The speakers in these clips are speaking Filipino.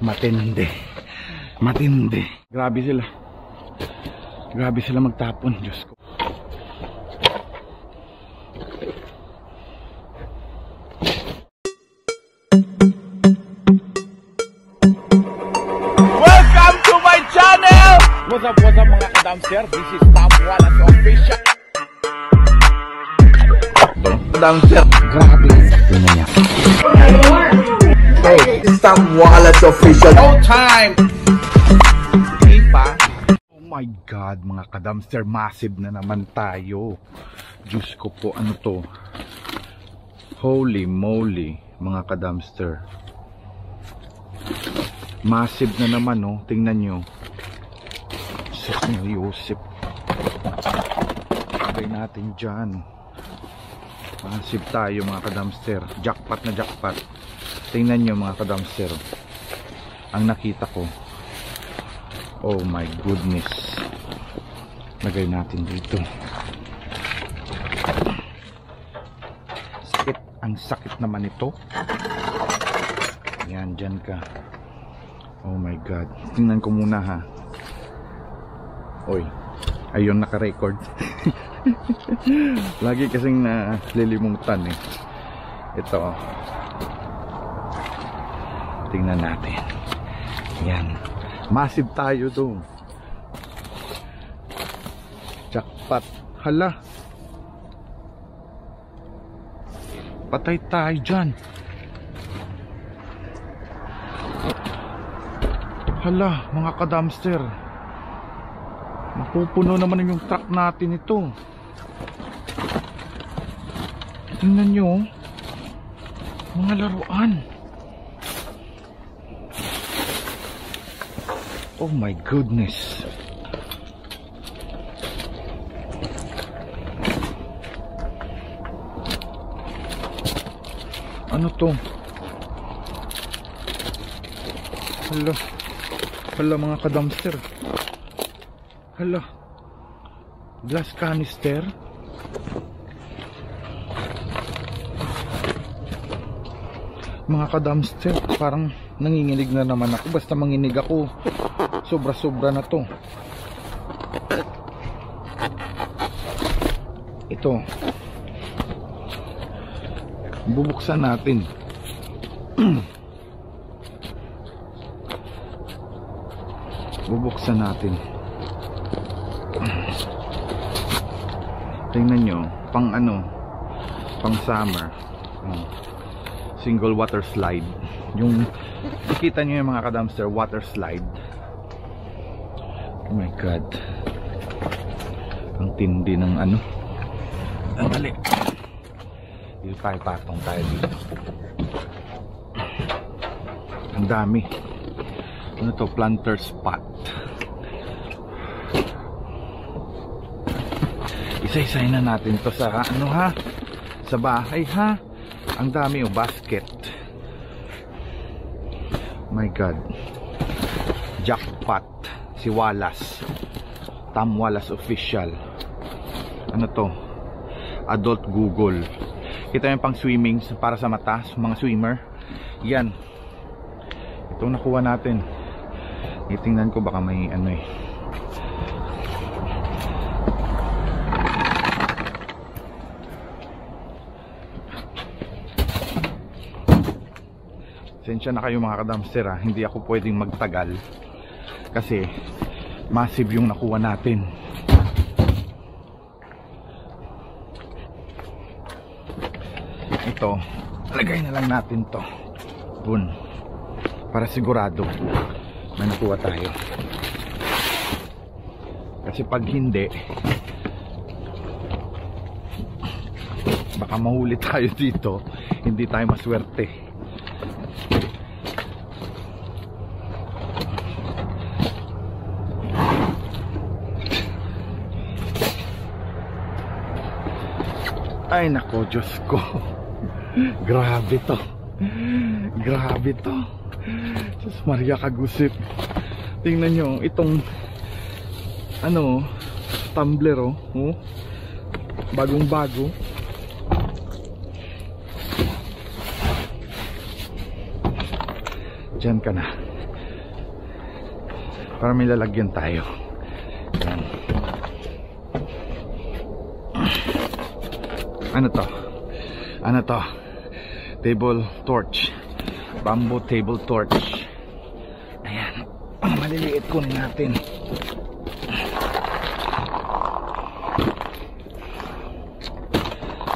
Matindi. Matindi. Grabe sila. Grabe sila magtapon, Diyos ko. Welcome to my channel! What's up, what's up mga kadamser? This is Tom Wallace Official. Damser. Grabe. Tingnan niya. Tom Wallace Official. No time! Hindi pa. Oh my God, mga kadamster, massive na naman tayo. Diyos ko po, ano to? Holy moly, mga kadamster. Massive na naman, oh. Tingnan nyo. Sus na Yusip. Sabay natin dyan. Massive tayo, mga kadamster. Jackpot na jackpot. Tingnan nyo, mga kadamster. Ang nakita ko. Oh my goodness. Lagay natin dito. Sakit. Ang sakit naman ito. Yan, dyan ka. Oh my God. Tingnan ko muna ha. Oy. Ayun naka-record. Lagi kasing nalilimutan eh. Ito. oh. Tingnan natin. Yan. Massive tayo to. Jackpot. Hala. Patay tayo dyan. Hala, mga ka-dumpster. Mapupuno naman yung truck natin ito. Tingnan nyo. oh. Mga laruan. Oh my goodness. Ano to? Hala. Hala mga ka-dumpster. Hala. Glass canister. Mga ka-dumpster, parang nanginginig na naman ako. Basta manginig ako, sobra-sobra na to. Ito. Bubuksan natin. Bubuksan natin. Tingnan nyo, pang ano, pang summer. Single water slide. Yung, nakita nyo yung mga ka-dumpster, water slide. Oh my God. Ang tindi ng ano. Ang dali. Dito tayo patong tayo dito. Ang dami. Ano to? Planter spot. Isa-isahin na natin to sa ano ha? Sa bahay ha? Ang dami oh, basket. My God. Jackpot. Si Wallace. Tam Wallace official. Ano to? Adult Google. Kita yung pang swimming para sa mata, mga swimmer. Yan. Itong nakuha natin. Itingnan ko baka may ano eh. Sensya na kayo mga kadamster ha. Hindi ako pwedeng magtagal. Kasi massive yung nakuha natin. Ito, lagay na lang natin to. Bun. Para sigurado may nakuha tayo. Kasi pag hindi, baka mahuli tayo dito. Hindi tayo maswerte. Ay nako, Diyos ko. Grabe to. Grabe to. Diyos Maria Kagusip. Tingnan nyo, itong ano, tumbler oh. oh. Bagong bago. Diyan ka na. para may lalagyan tayo yan ano to? Ano to? Table torch. Bamboo table torch. Ayan. Ang maliliit kunin natin.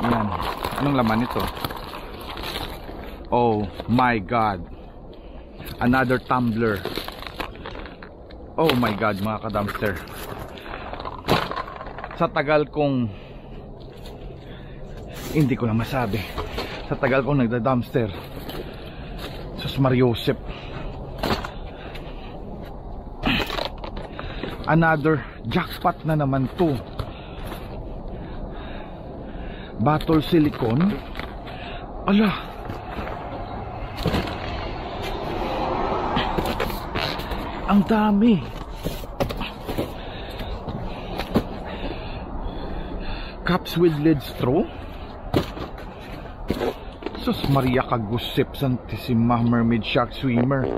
Yan anong laman ito oh my god. Another tumbler. Oh my god mga ka-dumpster sa tagal kong hindi ko na masabi. Sa tagal kong nagda-dumpster sus Mariosep another jackpot na naman to. Battle silicone? Ala! Ang dami! Cups with lid straw sus Maria Kagusip Santissima Mermaid Shark Swimmer?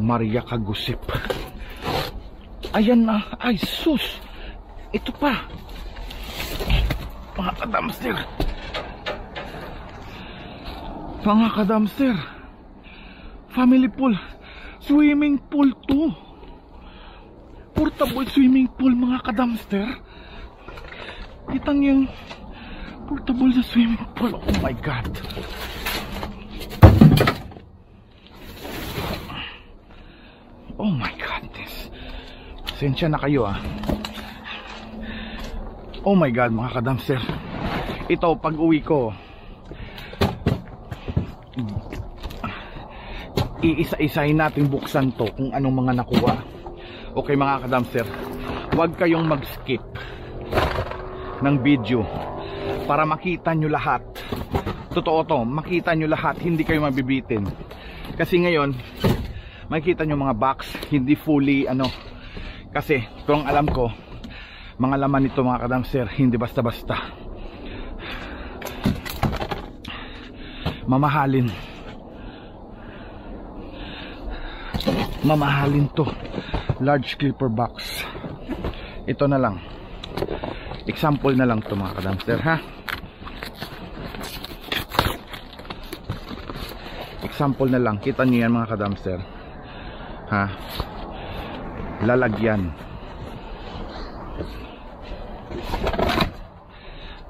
Maria Kagusip. Ayan na. Ay sus! Ito pa. Mga kadamster. Mga kadamster. Family pool. Swimming pool to. Portable swimming pool mga kadamster. Kitang yung portable na swimming pool. Oh my god. Oh my goodness. Sensya na kayo ah. Oh my god mga kadamster Ito pag uwi ko Iisa-isahin natin buksan to Kung anong mga nakuha. Okay mga kadamster Huwag kayong mag skip Ng video Para makita nyo lahat. Totoo to Makita nyo lahat Hindi kayo mabibitin. Kasi ngayon Makikita nyo mga box Hindi fully ano Kasi kung alam ko mga laman nito mga kadamster hindi basta basta mamahalin. Mamahalin to. Large clipper box. Ito na lang. Example na lang to mga kadamster ha example na lang. Kita nyo yan mga kadamster. Ha? Lalagyan.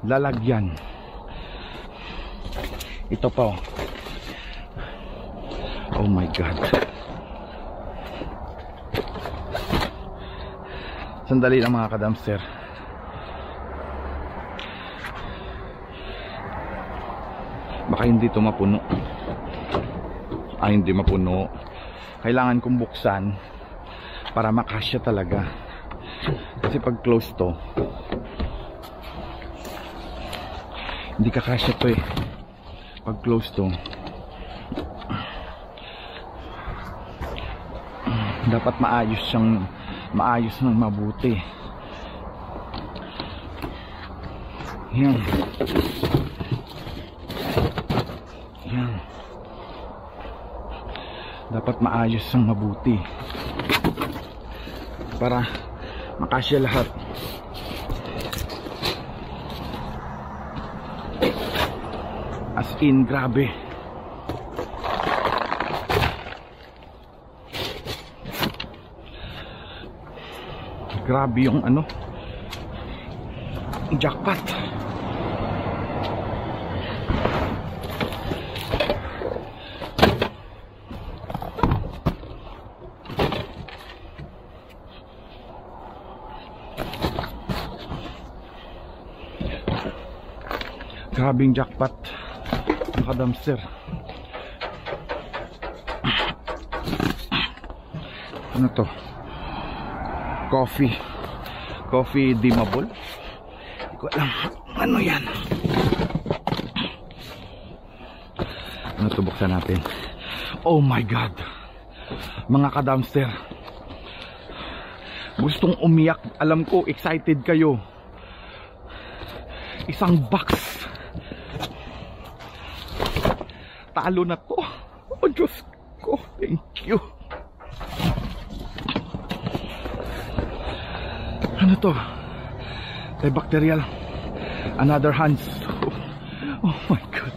Lalagyan. Ito pa oh. oh my god. Sandali lang mga kadamster. Baka hindi ito mapuno ah hindi mapuno. Kailangan kong buksan para makasya talaga. Kasi pag close to hindi kakasya to eh. Pag close to dapat maayos siyang maayos ng mabuti. Yan. Yan dapat maayos ng mabuti. Para makasya lahat. As in grabe. Grabe yung ano. Jackpot grabing jackpot mga dumpster ano to? Coffee. Coffee dimmable hindi ko alam ano yan. Ano to? Buksan natin. Oh my god. Mga ka-dumpster gustong umiyak. Alam ko excited kayo. Isang box talo na to oh Diyos ko thank you Ano to? Antibacterial. Another hands. Oh my god.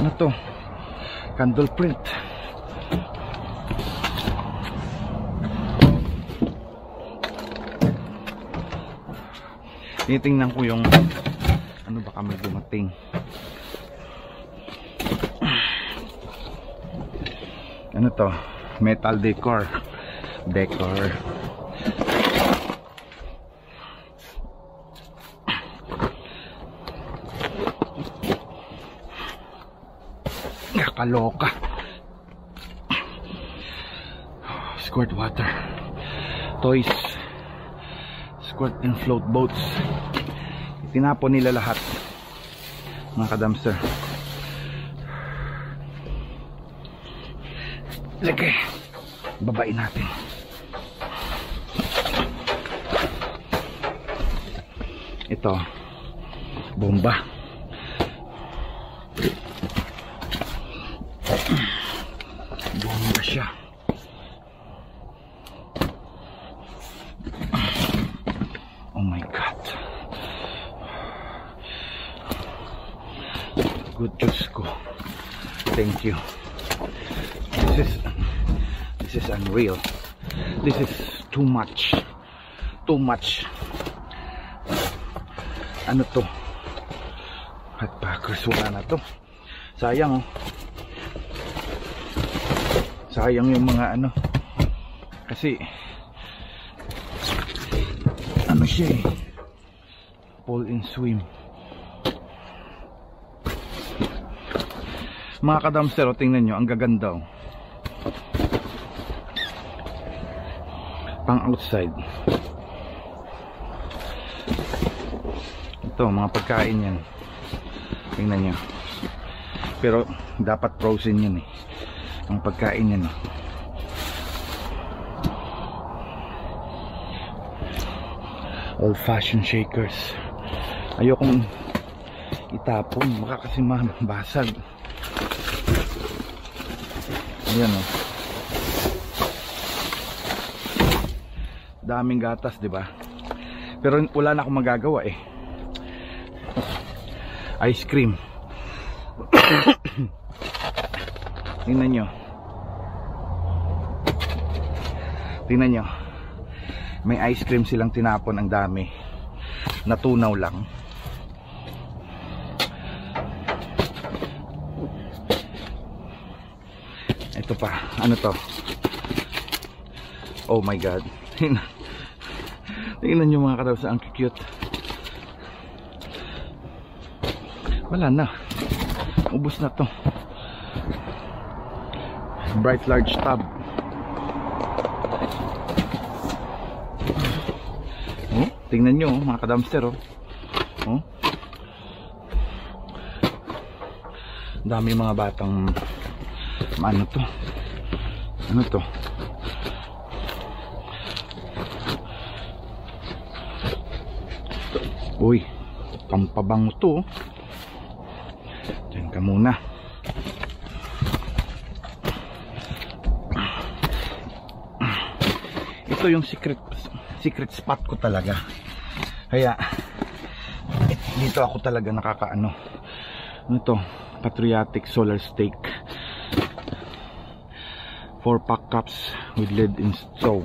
Ano to? Candle print. Tinitingnan ko yung ano baka may dumating. Ano to? Metal decor. Decor. Nakaloka. Squirt water. Toys. Squirt and float boats. Tinapon nila lahat. Mga kadamster. Lagay. Babain natin. Ito. Bomba siya. Oh my God. Good Diyos ko. Thank you. This is this is unreal. This is too much. Too much. Ano to? Backpackers wala na to. Sayang oh. Sayang yung mga ano. Kasi ano siya eh. Pull and swim. Mga kadamster, oh, tingnan nyo, ang gaganda oh. Pang outside. Ito, mga pagkain yan. Tingnan nyo. Pero, dapat frozen yan eh. Ang pagkain yan. oh. Old fashioned shakers. Ayokong itapon. Baka kasi mabasag. Ayan o. Daming gatas, ba? Pero wala na akong magagawa eh. Ice cream. Tingnan nyo. Tingnan nyo. May ice cream silang tinapon ang dami. Natunaw lang. Ito pa. Ano to? Oh my god. Tingnan. Tingnan nyo mga kadawsa. Ang cute. Wala na. Ubus na to. Bright large tub. Oh, tingnan nyo oh, mga kadamster oh. Oh. Dami mga batang ano to? Ano to? Uy, pampabango to. oh. Diyan ka muna. Ito yung secret secret spot ko talaga. Kaya dito ako talaga nakakaano. Ano to? Patriotic solar stake. 4 pack cups with lead in straw.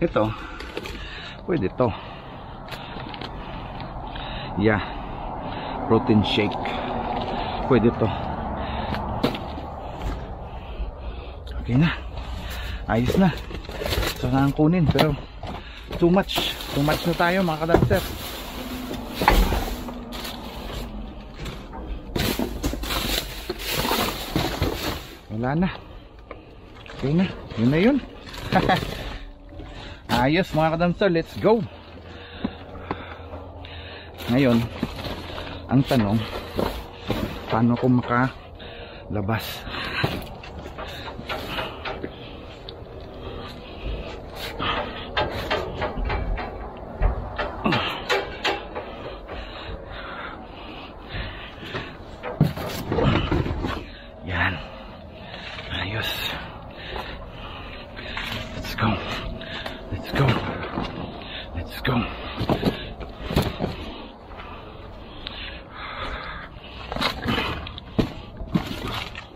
Ito, pwede to. Yeah. Protein shake. Pwede to. Okay na. Ayos na. Sana ang kunin pero too much. Too much na tayo mga kadanser. Wala na. Okay na. Yun na yun. Ayos mga kadamsar. Let's go. Ngayon, ang tanong, paano ko makalabas? go. Let's go. Let's go.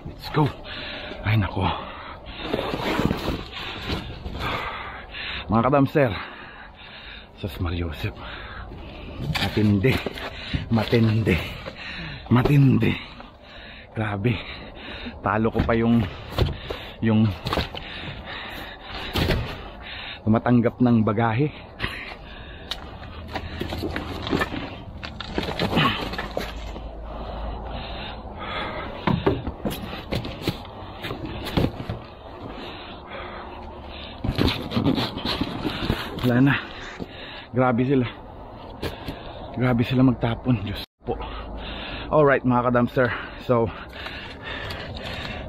Let's go. Ay nako. Mga kadamster. Sas Mariosep. Matindi. Matindi. Matindi. Grabe. Talo ko pa yung yung tumatanggap ng bagahe. Wala na. Grabe sila. Grabe sila magtapon. Diyos po. Alright mga kadamster. So,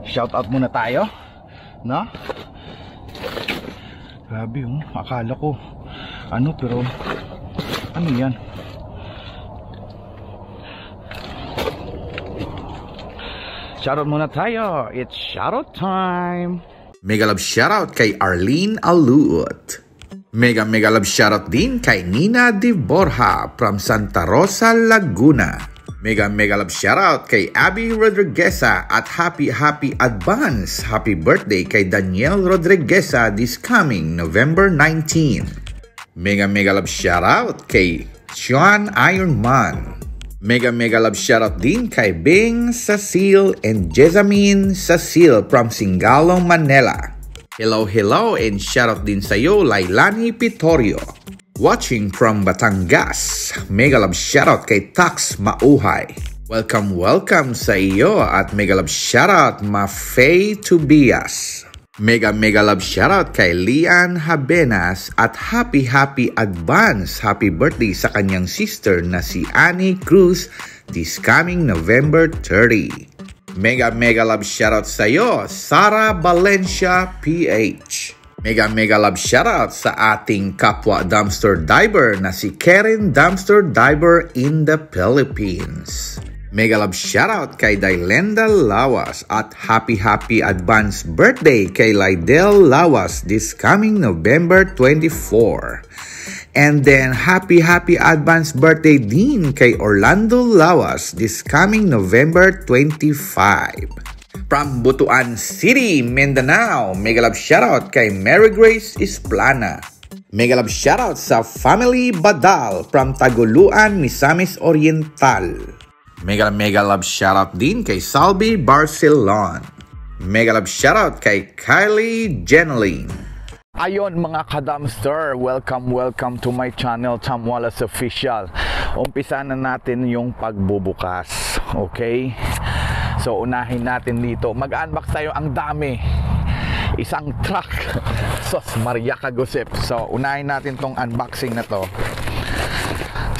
shout out muna tayo. No? Grabe oh. Akala ko ano pero ano yan? Shoutout muna tayo. It's shoutout time. Mega love shoutout kay Arlene Aluot. Mega mega love shoutout din kay Nina De Borja from Santa Rosa, Laguna. Mega mega love shoutout kay Abby Rodrigueza at happy happy advance happy birthday kay Daniel Rodrigueza this coming November 19. Mega mega love shoutout kay Sean Ironman. Mega mega love shoutout din kay Bing Cecile and Jessamine Cecile from Singalong, Manila. Hello, hello, and shoutout din sa iyo, Lailani Pitorio. Watching from Batangas, mega love shoutout kay Tax Mauhay. Welcome, welcome sa iyo at mega love shoutout Ma Faye Tobias. Mega mega love shoutout kay Lian Habenas at happy happy advance happy birthday sa kanyang sister na si Annie Cruz this coming November 30. Mega mega love shoutout sa iyo, Sara Valencia PH. Mega mega love shoutout sa ating kapwa dumpster diver na si Karen Dumpster Diver in the Philippines. Mega love shoutout kay Dailenda Lawas at happy happy advance birthday kay Lydell Lawas this coming November 24. And then happy happy advance birthday din kay Orlando Lawas this coming November 25. From Butuan City, Mindanao, mega love shoutout kay Mary Grace Isplana. Mega love shoutout sa Family Badal from Taguluan, Misamis Oriental. Mega mega love shoutout din kay Salvi Barcelon. Mega love shoutout kay Kylie Jeneline. Ayon mga kadamster, welcome welcome to my channel Wallace Official. Umpisa na natin yung pagbubukas. Okay? So unahin natin dito. Mag-unbox tayo ang dami. Isang truck. Sos Maria Kagosep. So unahin natin tong unboxing na to.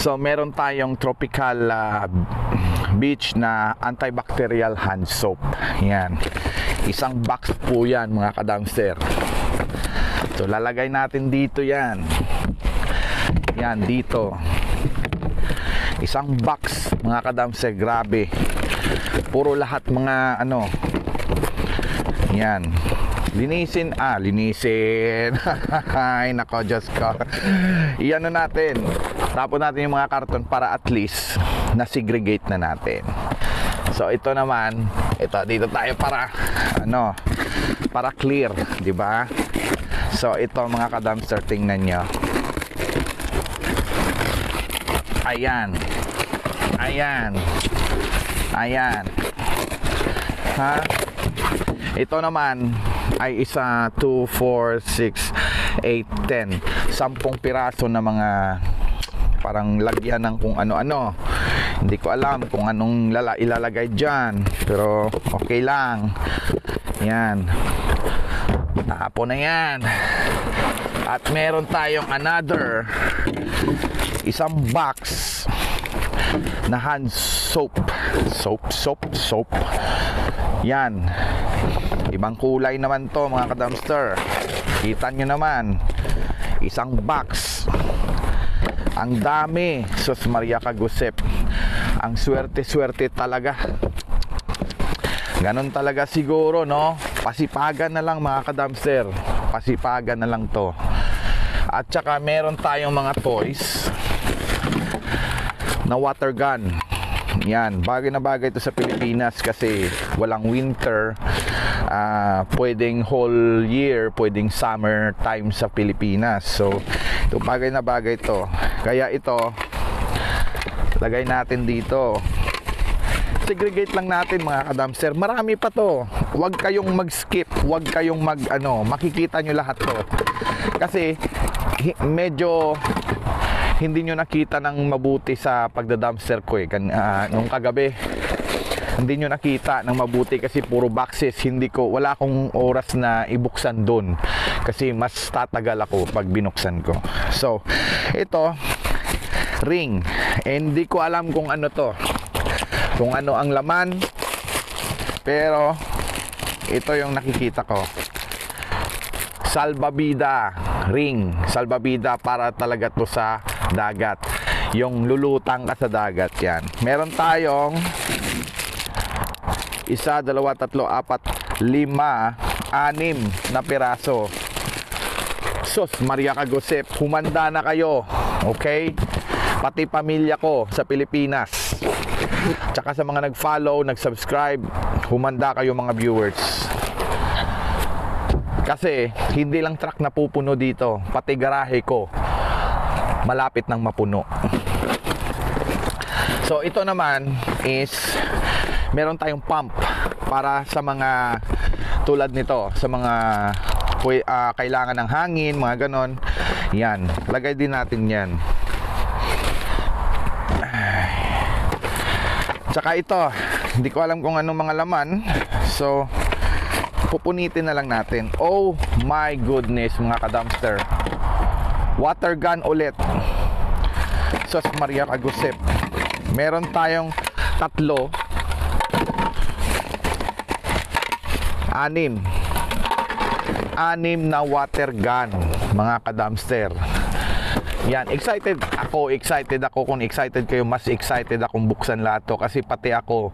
So meron tayong tropical uh, beach na antibacterial hand soap. Yan. Isang box po yan mga kadamster. So lalagay natin dito yan. Yan dito. Isang box mga kadamse, grabe. Puro lahat mga ano. Yan. Linisin, ah, linisin. Ay, nako, Diyos ko. Iyan natin. Tapon natin yung mga karton para at least na-segregate na natin. So, ito naman, ito, dito tayo para, ano, para clear, di ba? So, ito mga ka-dumpster, tingnan nyo. Ayan. Ayan. Ayan. Ha? Ito naman ay isa 2, 4, 6, 8, 10. Sampung piraso na mga parang lagyan ng kung ano-ano. Hindi ko alam kung anong lala ilalagay dyan. Pero okay lang. Yan. Tapo na yan. At meron tayong another isang box na hand soap. Soap, soap, soap. Yan. Ibang kulay naman to mga ka-dumpster. Kita nyo naman. Isang box. Ang dami. Sus Maria Kagusep. Ang swerte-swerte talaga. Ganon talaga siguro, no? Pasipagan na lang mga ka-dumpster. pasipagan na lang to at saka meron tayong mga toys na water gun. Yan, bagay na bagay ito sa Pilipinas kasi walang winter ah, pwedeng whole year pwedeng summer time sa Pilipinas. So ito bagay na bagay to kaya ito lagay natin dito segregate lang natin mga kadamster marami pa to. Huwag kayong mag skip huwag kayong mag ano makikita nyo lahat to. Kasi medyo hindi nyo nakita ng mabuti sa pagda-dumpster ko eh. Kan, ah, nung kagabi hindi nyo nakita ng mabuti kasi puro boxes. Hindi ko wala akong oras na ibuksan doon kasi mas tatagal ako pag binuksan ko. So ito ring. Eh, hindi ko alam kung ano to kung ano ang laman. Pero ito yung nakikita ko. Salbabida ring. Salbabida para talaga to sa dagat. Yung lulutang ka sa dagat yan. Meron tayong isa, dalawa, tatlo, apat, lima, anim na piraso. Sus Maria Kagosep humanda na kayo. Okay? Pati pamilya ko sa Pilipinas tsaka sa mga nag-follow, nag-subscribe humanda kayo mga viewers. Kasi hindi lang truck na pupuno dito pati garahe ko malapit nang mapuno. So ito naman is meron tayong pump para sa mga tulad nito sa mga ah, kailangan ng hangin mga ganon. Yan lagay din natin yan Tsaka ito, hindi ko alam kung anong mga laman. So, pupunitin na lang natin. Oh my goodness, mga ka-dumpster. Water gun ulit. Sos Maria Agusep. Meron tayong tatlo. Anim. Anim na water gun, mga ka-dumpster. Yan, excited ako, excited ako. Kung excited kayo, mas excited akong buksan lahat to kasi pati ako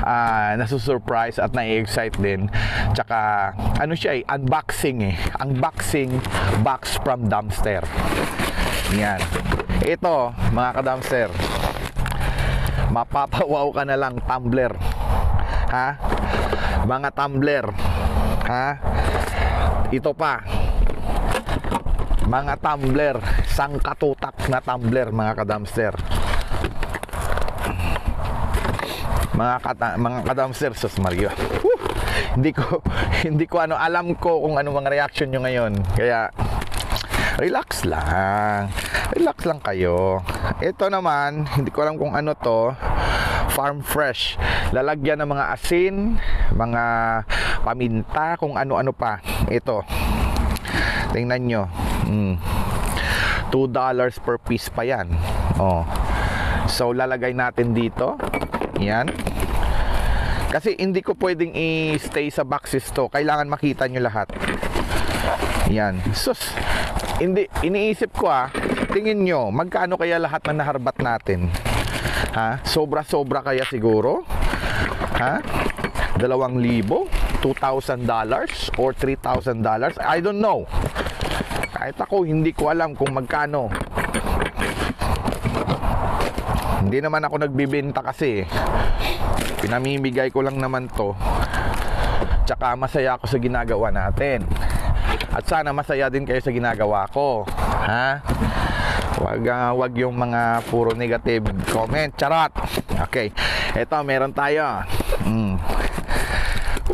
ah nasusurprise at na-excite din. Tsaka, ano siya eh, unboxing eh. Unboxing box from dumpster. Yan. Ito, mga ka-dumpster, mapapawaw ka na lang tumbler. Ha? Mga tumbler. Ha? Ito pa, mga tumbler sangkatutak na tumbler mga ka-dumpster mga kata, mga ka-dumpster sus Mario. Woo! hindi ko hindi ko ano alam ko kung ano mga reaction nyo ngayon. Kaya relax lang. Relax lang kayo. Ito naman hindi ko alam kung ano to. Farm fresh. Lalagyan ng mga asin mga paminta kung ano-ano pa. Ito. Tingnan nyo. Mm. 2 dollars per piece pa yan. Oh. so lalagay natin dito. Yan. Kasi hindi ko pwedeng i-stay sa boxes to. Kailangan makita nyo lahat. Yan. Sus! Hindi iniisip ko ah tingin nyo magkano kaya lahat na naharbat natin? Ha? Sobra sobra kaya siguro? Ha? Dalawang libo? 2,000 dollars or 3,000 dollars? I don't know kahit ako hindi ko alam kung magkano. Hindi naman ako nagbibenta kasi. Pinamimigay ko lang naman to. Tsaka masaya ako sa ginagawa natin. At sana masaya din kayo sa ginagawa ko. Ha? Wag, ah, wag yung mga puro negative comment. Charot! Okay. Eto meron tayo. Mm.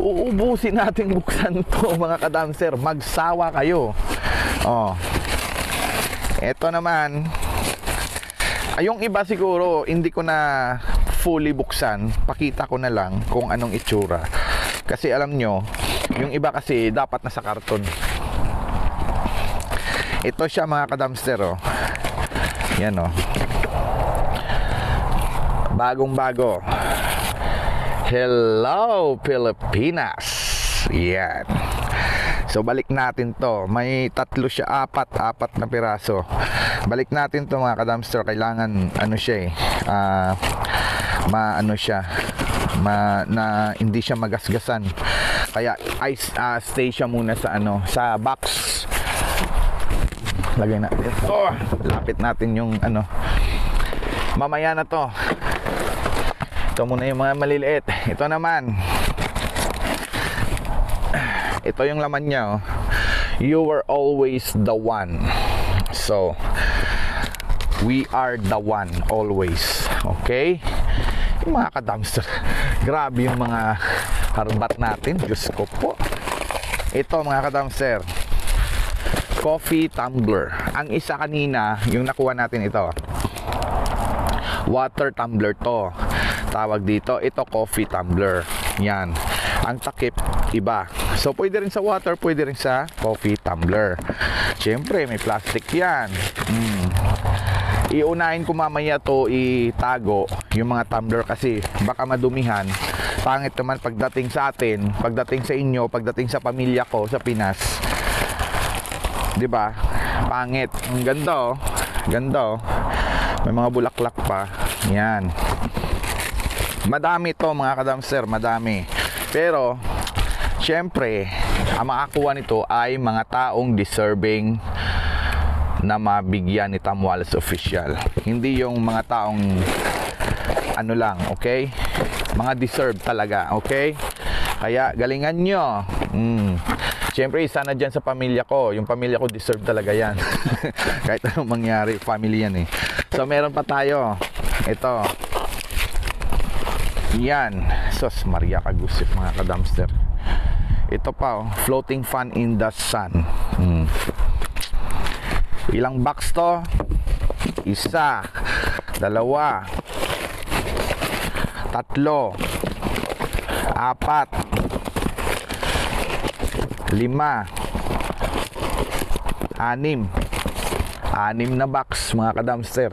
uubusin natin buksan to mga kadamser magsawa kayo oh. Eto naman. Ay, yung iba siguro hindi ko na fully buksan. Pakita ko na lang kung anong itsura. Kasi alam nyo yung iba kasi dapat nasa karton. Ito siya mga kadamster oh. yan oh. Bagong bago. Hello Pilipinas. Yan So balik natin to. May tatlo siya, apat, apat na piraso. Balik natin to mga kadamster. Kailangan ano siya eh. ah, ma ano siya ma, na hindi siya magasgasan. Kaya ice ah, stay siya muna sa ano, sa box. Lagay natin. Oh, lapit natin yung ano. Mamaya na to. Ito muna yung mga maliliit. Ito naman. Ito yung laman niya. Oh. You were always the one. So, we are the one always. Okay? Yung mga ka-dumpster. Grabe yung mga harbat natin. Diyos ko po. Ito mga ka-dumpster. Coffee tumbler. Ang isa kanina, yung nakuha natin ito. Water tumbler to. Tawag dito, ito coffee tumbler. Yan. Ang takip, iba. So, pwede rin sa water, pwede rin sa coffee tumbler. Siyempre, may plastic yan. Hmm. Iunahin ko mamaya to itago yung mga tumbler kasi baka madumihan. Pangit naman pagdating sa atin pagdating sa inyo pagdating sa pamilya ko sa Pinas. 'di ba? Pangit. Ang ganda oh. Ganda oh. May mga bulaklak pa. Yan. Madami to mga kadamster madami. Pero syempre ang makakuha nito ay mga taong deserving na mabigyan ni Tam Wallace official. Hindi yung mga taong ano lang, okay? Mga deserve talaga, okay? Kaya galingan nyo. Mm. Siyempre, isa na dyan sa pamilya ko. Yung pamilya ko deserve talaga yan. Kahit anong mangyari, family yan eh. So, meron pa tayo. Ito. Yan. Sos, Maria Kagusip, mga kadamster. Ito pa, oh. floating fan in the sun. Hmm. Ilang box to? Isa, dalawa, tatlo, apat, lima, anim. Anim na box mga kadamster.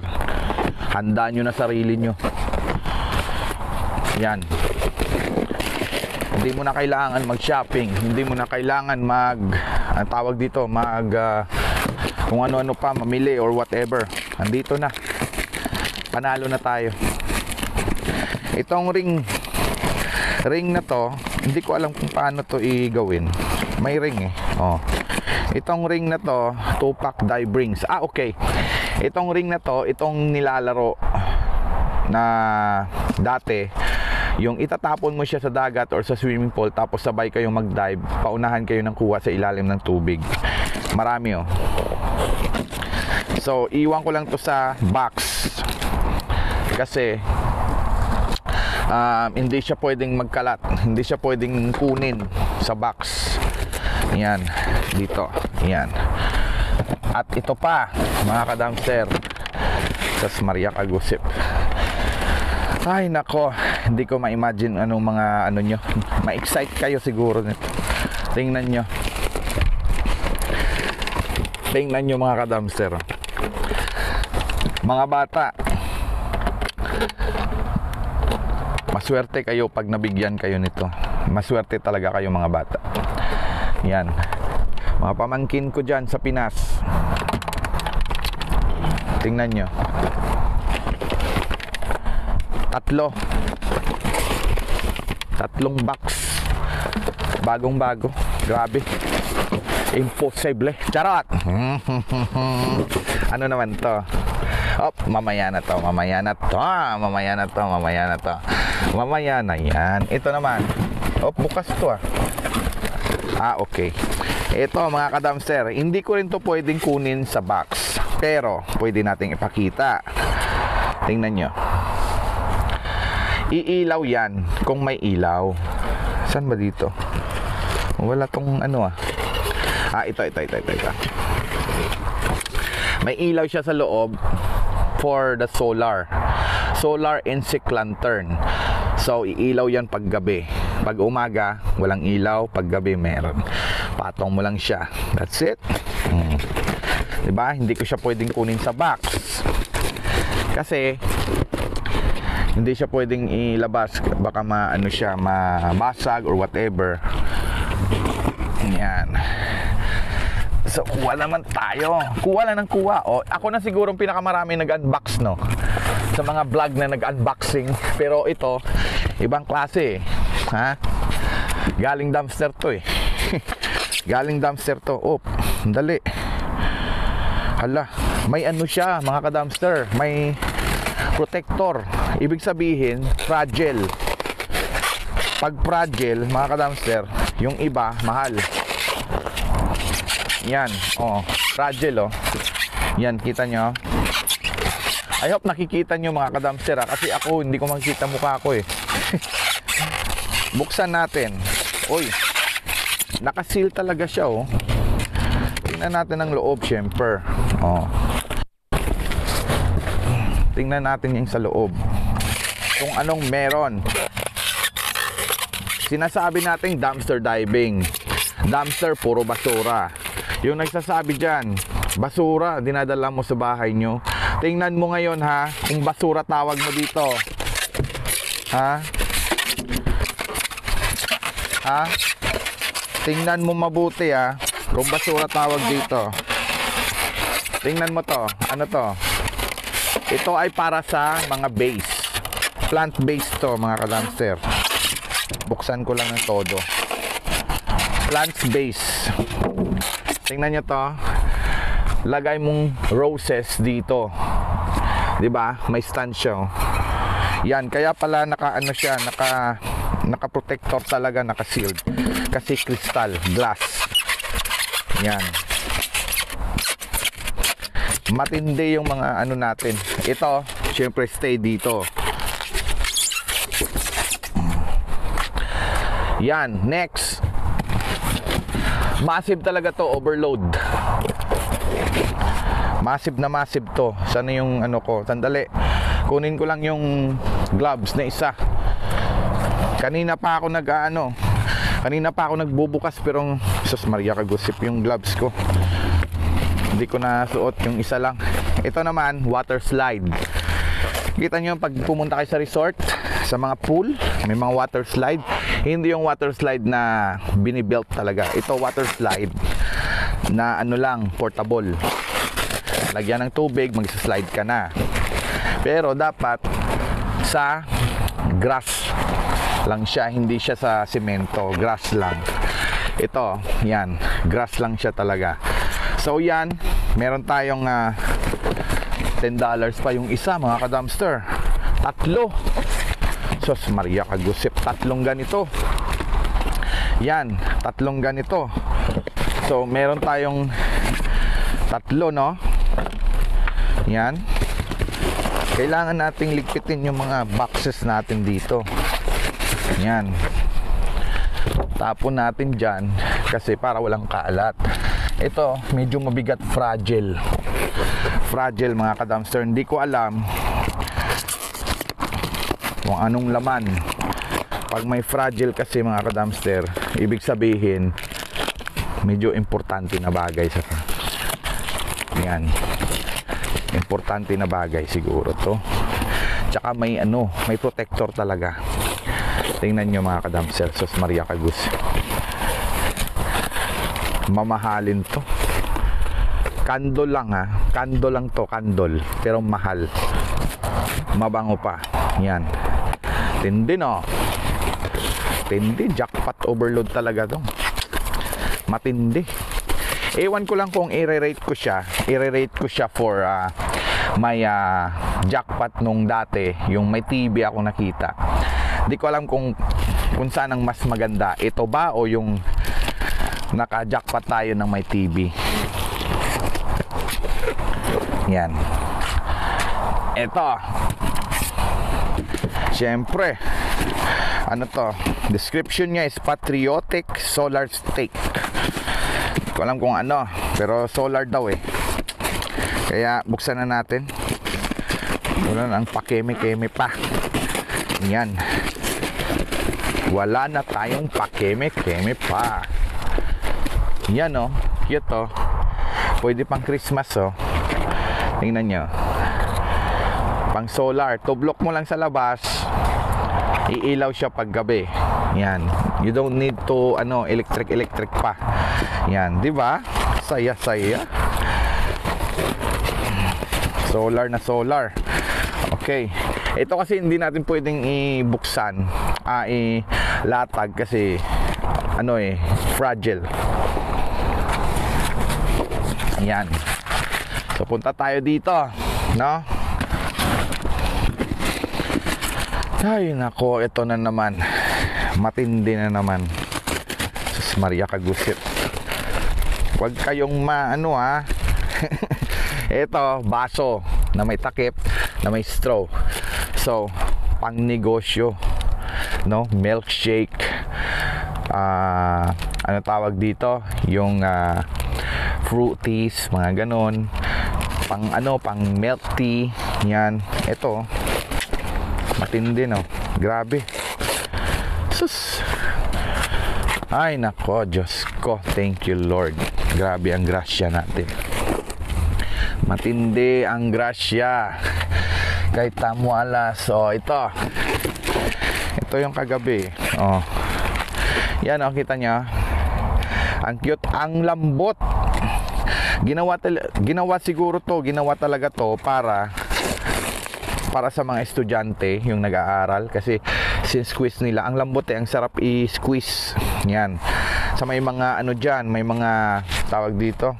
Handa nyo na sarili nyo. Yan. Hindi mo na kailangan mag-shopping. Hindi mo na kailangan mag, ang tawag dito, mag, uh, kung ano-ano pa mamili or whatever. Andito na. Panalo na tayo. Itong ring ring na to hindi ko alam kung paano to i-gawin. May ring eh. Oh. Itong ring na to tupac dive rings ah okay. Itong ring na to itong nilalaro na dati yung itatapon mo siya sa dagat or sa swimming pool tapos sabay kayong mag-dive paunahan kayo ng kuha sa ilalim ng tubig marami oh So, iwan ko lang to sa box. Kasi um, hindi siya pwedeng magkalat. Hindi siya pwedeng kunin sa box. Yan, dito. Yan. At ito pa, mga kadamster. Sa Maria Kagusip. Ay nako, hindi ko ma-imagine anong mga ano nyo. Ma-excite kayo siguro nito. Tingnan nyo. Tingnan nyo mga kadamster. Mga bata, maswerte kayo pag nabigyan kayo nito. Maswerte talaga kayo mga bata. Yan. Mga pamangkin ko dyan sa Pinas. Tingnan nyo. Tatlo. Tatlong box. Bagong bago. Grabe. Impossible. Charot. ano naman to? Op, mamaya na to, mamaya na to, mamaya na to, mamaya na to. Mamaya na yan. Ito naman. Op, bukas to ah. Ah, okay. Ito mga kadamster, hindi ko rin to pwedeng kunin sa box. Pero, pwede nating ipakita. Tingnan nyo. Iilaw yan kung may ilaw. Saan ba dito? Wala tong ano ah. Ah, ito, ito, ito, ito, ito. May ilaw siya sa loob for the solar solar insect lantern so iilaw yan pag gabi pag umaga walang ilaw pag gabi meron patong mo lang siya that's it hmm. diba hindi ko siya pwedeng kunin sa box kasi hindi siya pwedeng ilabas baka maano siya mabasag or whatever yan So, kuha naman tayo. Kuha lang ng kuha. O, ako na siguro ang pinakamarami nag-unbox, no? sa mga vlog na nag-unboxing. Pero ito, ibang klase eh. Ha? Galing dumpster to eh. Galing dumpster to. Oh, dali. Hala, may ano siya mga ka-dumpster. May protector. Ibig sabihin, fragile. Pag fragile, mga ka-dumpster, yung iba, mahal. Yan, oh, fragile oh. Yan, kita nyo. I hope nakikita nyo mga ka-dumpster ah, kasi ako hindi ko makikita mukha ko eh. Buksan natin. Uy, nakasil talaga siya oh. Tingnan natin ang loob syempre. Oh. Tingnan natin yung sa loob. Kung anong meron. Sinasabi nating dumpster diving. Dumpster, puro basura. Yung nagsasabi dyan, basura, dinadala mo sa bahay nyo. Tingnan mo ngayon ha, kung basura tawag mo dito. Ha? Ha? Tingnan mo mabuti ha, kung basura tawag dito. Tingnan mo to, ano to? Ito ay para sa mga base. Plant-based to mga ka-dumpster. Buksan ko lang ng todo. Plants-based. Tingnan nyo to. Lagay mong roses dito. 'Di ba? May stand siya. Yan, kaya pala naka ano siya, naka naka-protector talaga, naka-sealed. Kasi crystal, glass. Yan. Matindi yung mga ano natin. Ito, syempre stay dito. Yan, next. Massive talaga to, overload. Massive na massive to. Sana yung ano ko, sandali. Kunin ko lang yung gloves na isa. Kanina pa ako nag ano, kanina pa ako nagbubukas pero sus Maria kagusip yung gloves ko. Hindi ko na suot yung isa lang. Ito naman, water slide. Kita nyo pag pumunta kayo sa resort, sa mga pool, may mga water slide. Hindi yung water slide na binibuilt talaga. Ito water slide na ano lang, portable. Lagyan ng tubig, mag-slide ka na. Pero dapat sa grass lang siya, hindi siya sa semento, grass lang. Ito, yan, grass lang siya talaga. So yan, meron tayong ah, $10 pa yung isa mga ka-dumpster. Tatlo. Sos Maria kagusip, tatlong ganito. Yan, tatlong ganito. So meron tayong tatlo no. Yan. Kailangan nating ligpitin yung mga boxes natin dito. Yan. Tapon natin dyan kasi para walang kalat. Ito, medyo mabigat, fragile. Fragile mga ka-dumpster. Hindi ko alam kung anong laman. Pag may fragile kasi mga ka-dumpster, ibig sabihin medyo importante na bagay sa yan importante na bagay siguro to tsaka may ano may protector talaga tingnan nyo mga kadamsel sos Maria Cagus mamahalin to. Kandol lang ha? Kandol lang to kandol. Pero mahal. Mabango pa. Yan. Tindi no? Tindi jackpot overload talaga to. Matindi. Ewan ko lang kung i-rate ko siya. I-rate ko siya for uh, may uh, jackpot nung dati. Yung may TV ako nakita. Di ko alam kung kung saan ang mas maganda. Ito ba o yung naka-jackpot tayo ng may TV yan. Ito syempre ano to? Description niya is patriotic solar stake Hindi ko alam kung ano pero solar daw eh. Kaya buksan na natin. Wala nang pakeme-keme pa. Yan. Wala na tayong pakeme-keme pa yan oh. Cute oh. Pwede pang Christmas oh. Tingnan nyo. Pang solar. Tublok mo lang sa labas. Iilaw siya pag gabi. Yan. You don't need to ano electric electric pa. Yan di ba? Saya saya. Solar na solar. Okay. Ito kasi hindi natin pwedeng ibuksan, ah, ilatag kasi ano eh, fragile. Yan. So punta tayo dito, no? Ay nako, ito na naman. Matindi na naman. Sus Maria Kagusip. Huwag kayong maano ha. ito, baso na may takip, na may straw. So, pang negosyo. No? Milkshake. Ah, ano tawag dito? Yung ah, fruities, mga ganon. Pang ano, pang milk tea. Yan. Ito, matindi no. Grabe. Sus. Ay nako, Diyos ko. Thank you Lord. Grabe ang grasya natin. Matindi ang grasya. Kay Tamuala. So, ito. Ito yung kagabi. Oh. Yan, oh, kita niya. Ang cute, ang lambot. Ginawa, ginawa siguro to, ginawa talaga to para para sa mga estudyante yung nag-aaral. Kasi sin-squeeze nila ang lambot eh, ang sarap i-squeeze. Yan. Sa may mga ano dyan may mga tawag dito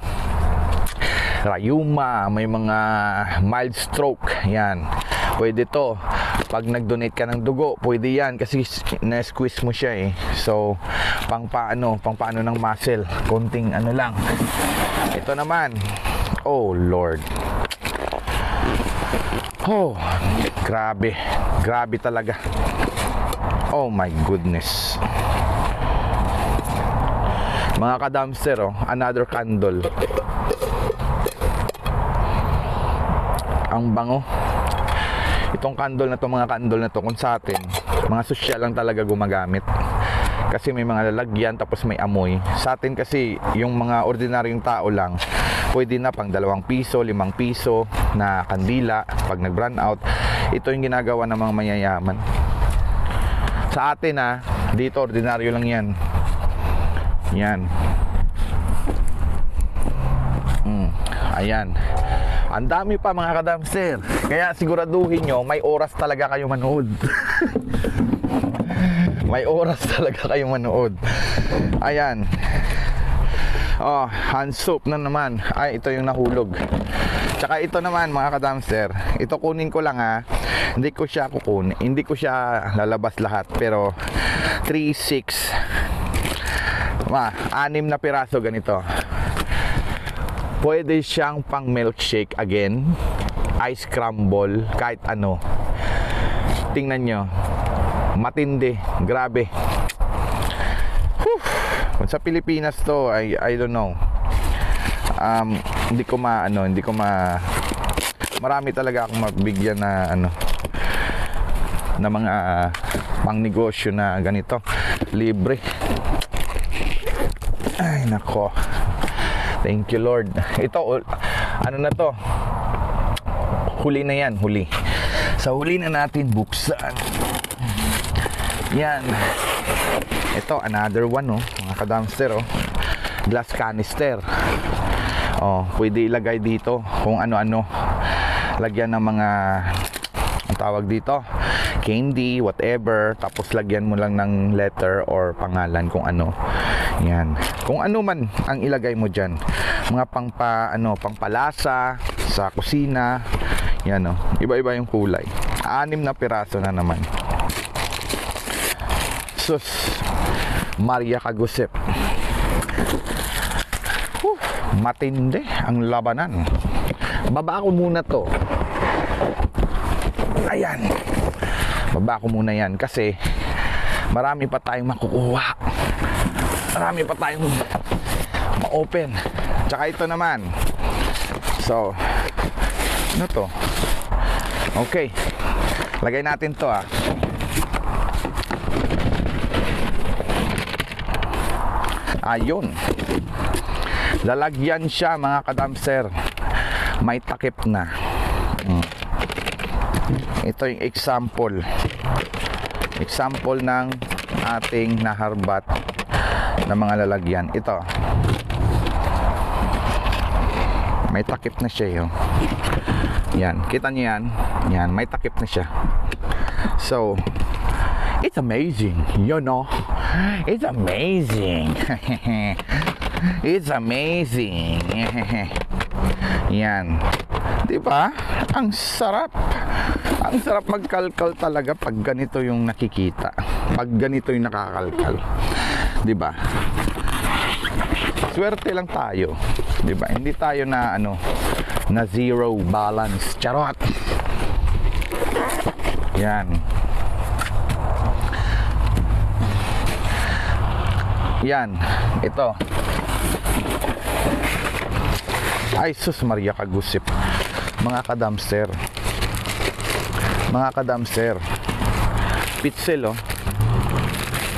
rayuma may mga mild stroke. Yan. Pwede to. Pag nag-donate ka ng dugo pwede yan. Kasi na-squeeze mo siya eh. So pang paano pang paano ng muscle. Konting ano lang ito naman oh lord Oh, grabe. Grabe talaga. Oh my goodness. Mga ka-dumpster, oh, another candle. Ang bango. Itong candle na to, mga candle na to, kung sa atin, mga sosyal lang talaga gumagamit. Kasi may mga lalagyan, tapos may amoy. Sa atin kasi, yung mga ordinaryong tao lang, pwede na pang dalawang piso, limang piso na kandila pag nag-brand out. Ito yung ginagawa ng mga mayayaman. Sa atin ha, dito ordinaryo lang yan. Yan. Mm, ayan. Ang dami pa mga kadamster. Kaya siguraduhin nyo, may oras talaga kayo manood. may oras talaga kayo manood. Ayan. Oh, hand soap na naman. Ay, ito yung nahulog. Tsaka ito naman mga kadamster. Ito kunin ko lang ha. Hindi ko siya kukunin. Hindi ko siya lalabas lahat. Pero 3, 6 ma, na piraso ganito. Pwede siyang pang milkshake again. Ice crumble. Kahit ano. Tingnan nyo. Matindi. Grabe. Whew. Sa Pilipinas to, I, I don't know. Um, hindi ko ma, ano, hindi ko ma, marami talaga akong mabigyan na, ano, na mga uh, pang negosyo na ganito. Libre. Ay, nako. Thank you, Lord. Ito, ano na to? Huli na yan, huli. Sa huli na natin buksan. Yan. Ito, another one, oh. Mga ka-dumpster, oh. Glass canister. Oh, pwede ilagay dito kung ano-ano. Lagyan ng mga ang tawag dito candy, whatever tapos lagyan mo lang ng letter or pangalan kung ano yan, kung ano man ang ilagay mo dyan mga pangpa, ano, pangpalasa sa kusina yan o, iba-iba yung kulay anim na piraso na naman sus Maria Kagusip. Whew, matindi ang labanan. Baba ko muna to. Ayan. Baba ko muna yan kasi marami pa tayong makukuha. Marami pa tayong ma-open. Tsaka ito naman. So ano to? Okay. Lagay natin to ah ayun lalagyan siya mga kadamser may takip na mm. ito yung example example ng ating naharbat na mga lalagyan ito may takip na siya yun Yan, kita niyo yan? Yan, may takip na siya. So, it's amazing, you know. It's amazing. it's amazing. yan. 'Di ba? Ang sarap. Ang sarap magkalkal talaga pag ganito yung nakikita. Pag ganito yung nakakalkal. 'Di ba? Swerte lang tayo. 'Di ba? Hindi tayo na ano na zero balance. Charot. Yan. Yan. Ito. Ay, sus Maria Kagusip. Mga kadamster. Mga kadamster. Pitzel, oh.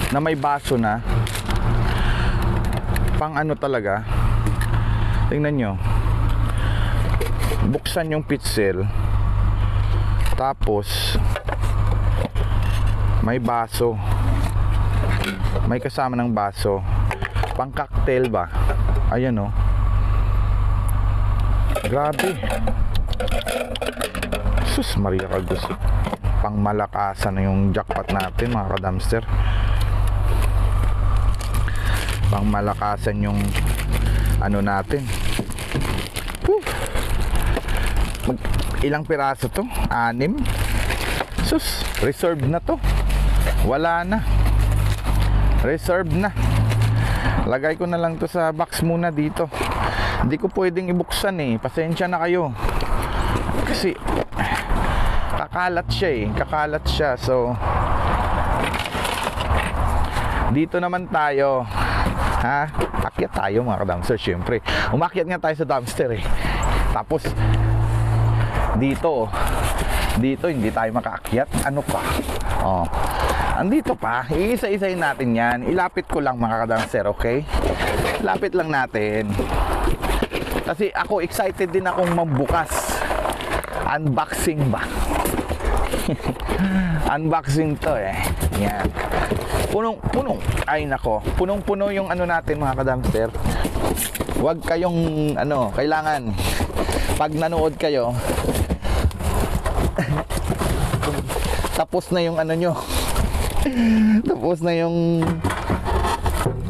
Na may baso na. Pang ano talaga. Tingnan nyo. Buksan yung pitzel. Tapos, may baso. May kasama ng baso. Pang cocktail ba? Ayan, oh. Grabe. Sus Maria Kagusip. Pang malakasan na yung jackpot natin mga kadamster. Pang malakasan yung ano natin. Whew. Mag, ilang piraso to? Anim? Sus, reserved na to. Wala na. Reserved na. Lagay ko na lang to sa box muna dito. Hindi ko pwedeng ibuksan eh. Pasensya na kayo. Kasi kakalat siya eh. Kakalat siya. So dito naman tayo. Ha? Akyat tayo mga ka-dumpster syempre. Umakyat nga tayo sa dumpster eh. Tapos dito dito hindi tayo makaakyat. Ano pa? Oh. Andito pa, iisa-isahin natin yan. Ilapit ko lang mga ka-dumpster, okay? Lapit lang natin. Kasi ako excited din akong mambukas. Unboxing ba? Unboxing to eh. Yan. Punong punong. Ay nako. Punong-puno yung ano natin mga kadamster. Huwag kayong ano, kailangan pag nanood kayo tapos na yung ano nyo tapos na yung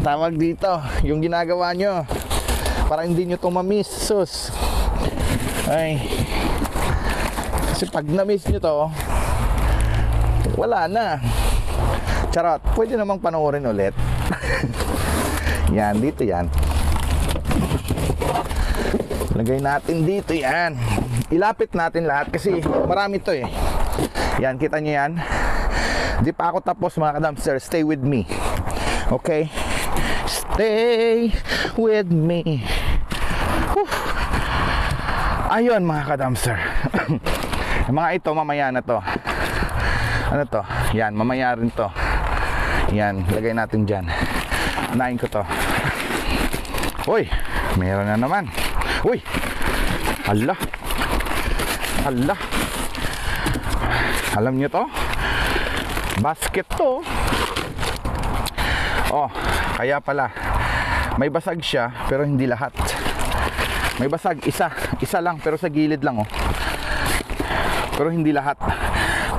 tawag dito yung ginagawa nyo para hindi nyo to mamiss sus. Ay. Kasi pag na-miss nyo to wala na. Charot. Pwede namang panoorin ulit. Yan dito yan. Lagay natin dito yan. Ilapit natin lahat kasi marami to eh. Yan kita nyo yan di pa ako tapos mga kadamster stay with me. Okay? Stay with me. Ayun mga kadamster mga ito mamaya na to. Ano to? Yan mamaya rin to. Yan lagay natin dyan. Unahin ko to. Uy meron na naman. Uy! Hala! Hala! Alam nyo to basket to. Oh kaya pala may basag siya pero hindi lahat. May basag isa. Isa lang pero sa gilid lang oh. Pero hindi lahat.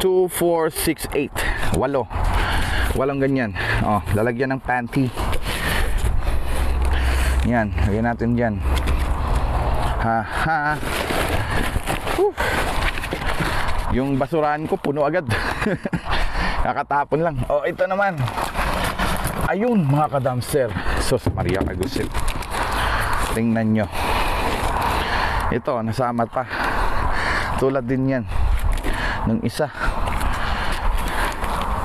2, 4, 6, 8 walo. Walong ganyan. Oh lalagyan ng panty. Yan lagyan natin dyan. Ha ha Whew. yung basurahan ko puno agad kakatapon lang. Oh ito naman. Ayun mga kadamster sus Maria Kagusit. Tingnan nyo. Ito nasama pa. Tulad din yan. Nung isa.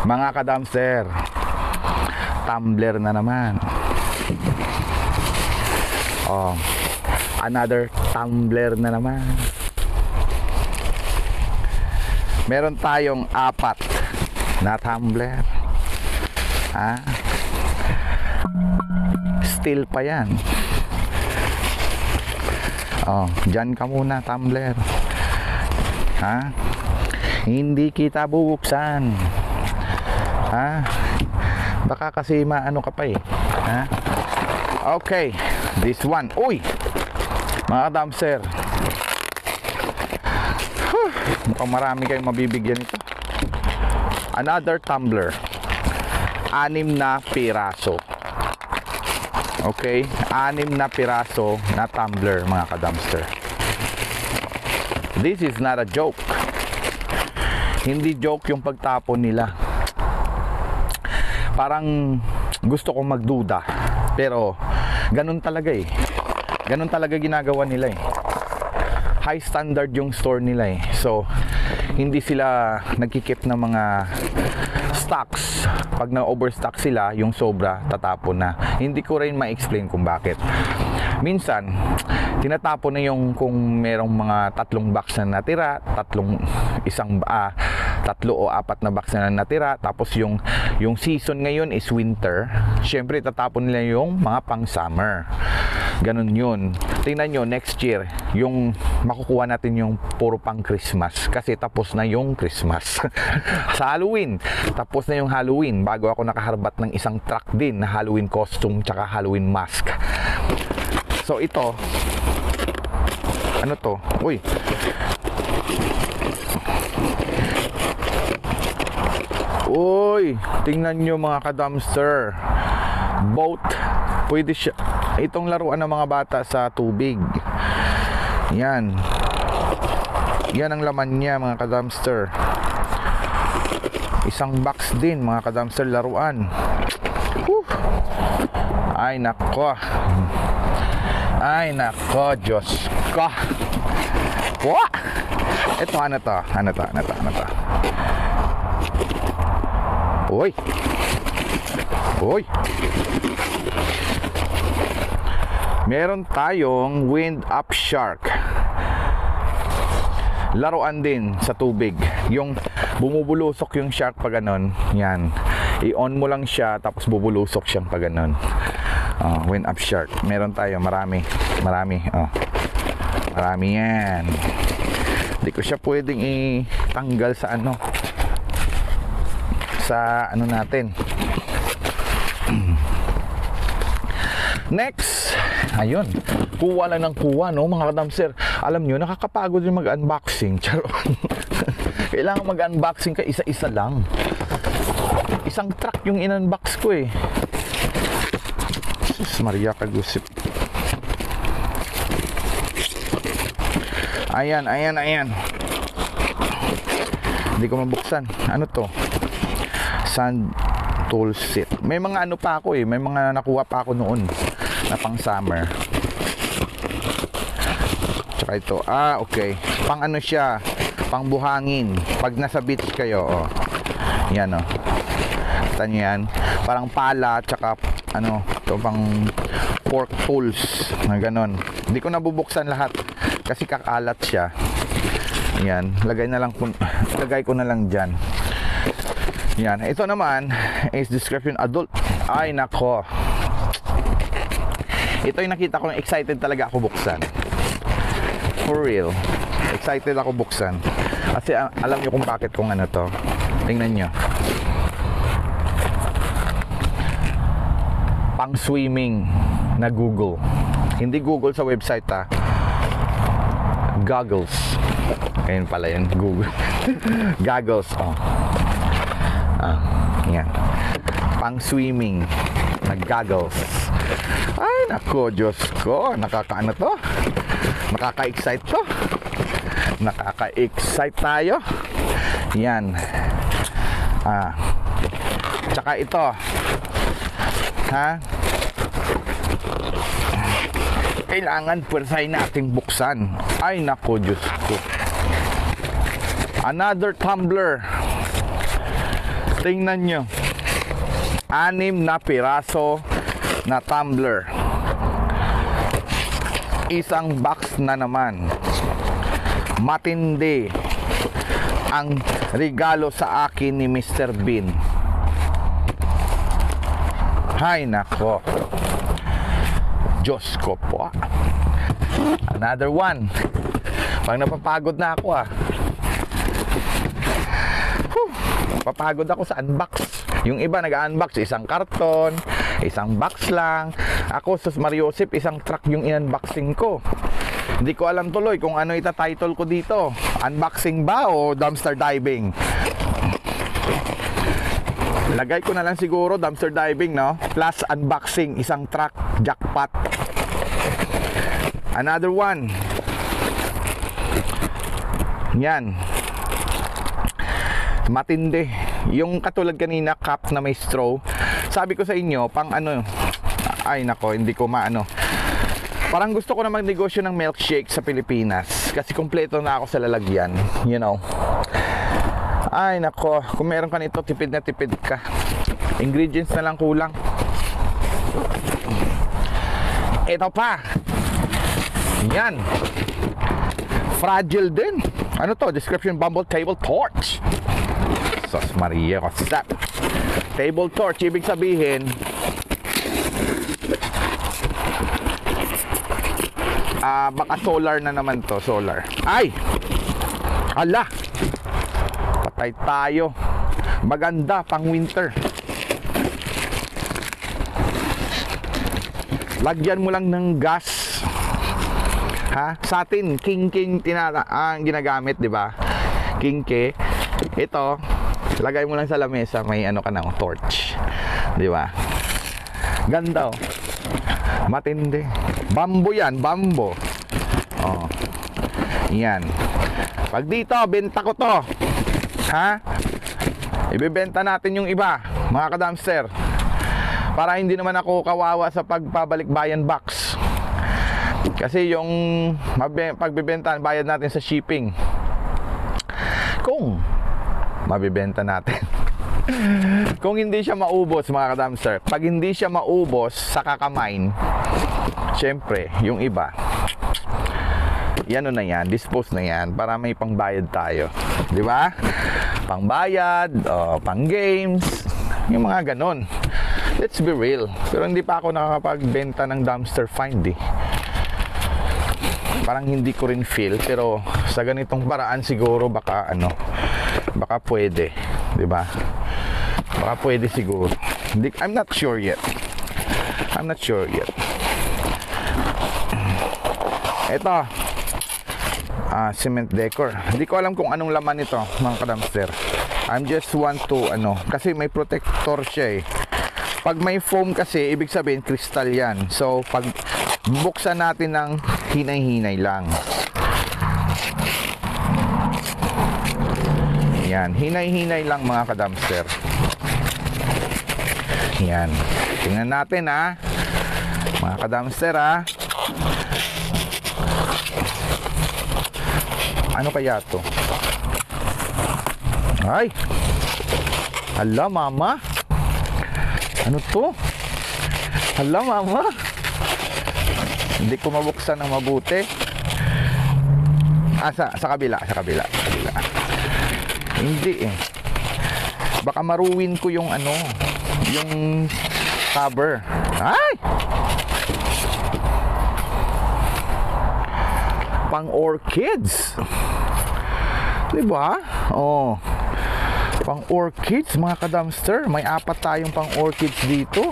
Mga kadamster tumbler na naman. Oh another tumbler na naman. Meron tayong apat na tumbler. Ha still pa yan. Oh dyan ka muna tumbler. Ha hindi kita bubuksan. Ha baka kasi maano ka pa eh. Ha okay this one. Uy! Mga dumpster mukhang marami kayong mabibigyan ito. Another tumbler. Anim na piraso. Okay? Anim na piraso na tumbler, mga ka-dumpster. This is not a joke. Hindi joke yung pagtapon nila. Parang gusto kong magduda. Pero, ganun talaga eh. Ganun talaga ginagawa nila eh high standard yung store nila eh. So, hindi sila nagkikip ng mga stocks. Pag na-overstock sila, yung sobra, tatapon na. Hindi ko rin ma-explain kung bakit. Minsan, tinatapon na yung kung merong mga tatlong box na natira, tatlong isang ah, tatlo o apat na box na natira, tapos yung yung season ngayon is winter. Syempre tatapon nila yung mga pang summer. Ganun yun. Tingnan nyo, next year, yung makukuha natin yung puro pang Christmas. Kasi tapos na yung Christmas. Sa Halloween, tapos na yung Halloween. Bago ako nakaharbat ng isang truck din na Halloween costume tsaka Halloween mask. So ito, ano to? Uy, Uy, tingnan nyo mga ka-dumpster. Boat. Pwede siya. Itong laruan ng mga bata sa tubig. Yan. Yan ang laman niya mga ka-dumpster. Isang box din mga ka-dumpster laruan. Whew. Ay nako. Ay nako, Diyos ko. Wah! Ito ano to? Ano to? Ano to? Ano to? Uy. Uy. Meron tayong wind up shark. Laruan din sa tubig. Yung bumubulusok yung shark pag ganon. Yan. I-on mo lang siya tapos bubulusok siyang pag ganon. Oh, wind up shark. Meron tayo marami. Marami. Oh. Marami yan. Hindi ko siya pwedeng itanggal sa ano sa ano natin next ayun. Kuha lang ng kuha no mga kadamser alam nyo nakakapagod din mag unboxing charo kailangan mag unboxing ka isa isa lang. Isang truck yung in-unbox ko eh. Sus Maria kagusip. Ayan ayan ayan. Hindi ko mabuksan. Ano to? Sand tool set. May mga ano pa ako eh, may mga nakuha pa ako noon na pang summer. Tsaka ito, ah okay. Pang ano siya, pang buhangin. Pag nasa beach kayo, oh. Yan oh. Kita yan. Parang pala, tsaka ano, ito pang fork tools na ganon. Hindi ko nabubuksan lahat kasi kakalat siya. Yan, lagay na lang lagay ko na lang diyan. Yan. Ito naman is description adult. Ay, nako. Ito yung nakita ko excited talaga ako buksan. For real. Excited ako buksan. Kasi uh, alam nyo kung bakit kung ano to. Tingnan nyo. Pang swimming na Google. Hindi Google sa website ha. Goggles. Ayun pala yun. Google. Goggles. Oh. Ah, yan. Pang swimming. Nag-goggles. Ay, nako, Diyos ko. Nakakaano to? Nakaka-excite to. Nakaka-excite tayo. Yan. Ah. Tsaka ito. Ha? Kailangan pwersahin nating buksan. Ay, nako, Diyos ko. Another tumbler tingnan nyo anim na piraso na tumbler. Isang box na naman. Matindi ang regalo sa akin ni Mr. Bean. Hay nako. Diyos ko po another one. Pag napapagod na ako ah. Papagod ako sa unbox. Yung iba nag-unbox isang karton, isang box lang. Ako sa Mariosip, isang truck yung in-unboxing ko. Hindi ko alam tuloy kung ano ita-title ko dito. Unboxing ba o dumpster diving? Lagay ko na lang siguro dumpster diving, no? Plus unboxing, isang truck, jackpot. Another one. Yan. Matindi. Yung katulad kanina, cup na may straw. Sabi ko sa inyo, pang ano, ay nako, hindi ko maano. Parang gusto ko na magnegosyo ng milkshake sa Pilipinas. Kasi kompleto na ako sa lalagyan. You know. Ay nako, kung meron ka nito, tipid na tipid ka. Ingredients na lang kulang. Ito pa. Yan. Fragile din. Ano to? Description Bumble Table Torch. Sos Maria, what's that? Table torch, ibig sabihin, ah, baka solar na naman to, solar. Ay! Ala! Patay tayo. Maganda, pang winter. Lagyan mo lang ng gas. Ha? Sa atin, king king tinata ang ginagamit, 'di ba? King ke. Ito, lagay mo lang sa lamesa, may ano ka oh, torch. 'Di ba? Ganda oh. Matindi. Bambo 'yan, bambo. Oh. Yan. Pag dito, benta ko 'to. Ha? Ibebenta natin yung iba, mga kadamster. Para hindi naman ako kawawa sa pagpabalik bayan box. Kasi yung pagbebentahan, bayad natin sa shipping. Kung mabibenta natin. Kung hindi siya maubos, mga kadamster, pag hindi siya maubos sa kakamain, syempre, yung iba, yan na yan, dispose na yan para may pangbayad tayo. Di ba? Pangbayad, o pang games, yung mga ganon. Let's be real. Pero hindi pa ako nakakapagbenta ng dumpster find eh. Parang hindi ko rin feel pero sa ganitong paraan siguro baka ano, baka pwede, 'di ba? Baka pwede siguro. Hindi, I'm not sure yet. I'm not sure yet. Ito, ah, cement decor. Hindi ko alam kung anong laman nito, mga kadamster. I'm just want to, ano, kasi may protector siya eh. Pag may foam kasi, ibig sabihin, crystal yan. So, pag buksan natin ng hinay-hinay lang. Yan, hinay-hinay lang mga kadamster. Yan. Tingnan natin ha. Mga kadamster ha. Ano kaya to? Ay! Hala, mama! Ano to? Hala, mama! Hindi ko mabuksan ng mabuti. Ah, sa, sa kabila, sa kabila. Hindi eh. Baka maruwin ko yung ano, yung cover. Ay! Pang orchids. Diba? Oh. Pang orchids, mga kadamster. May apat tayong pang orchids dito.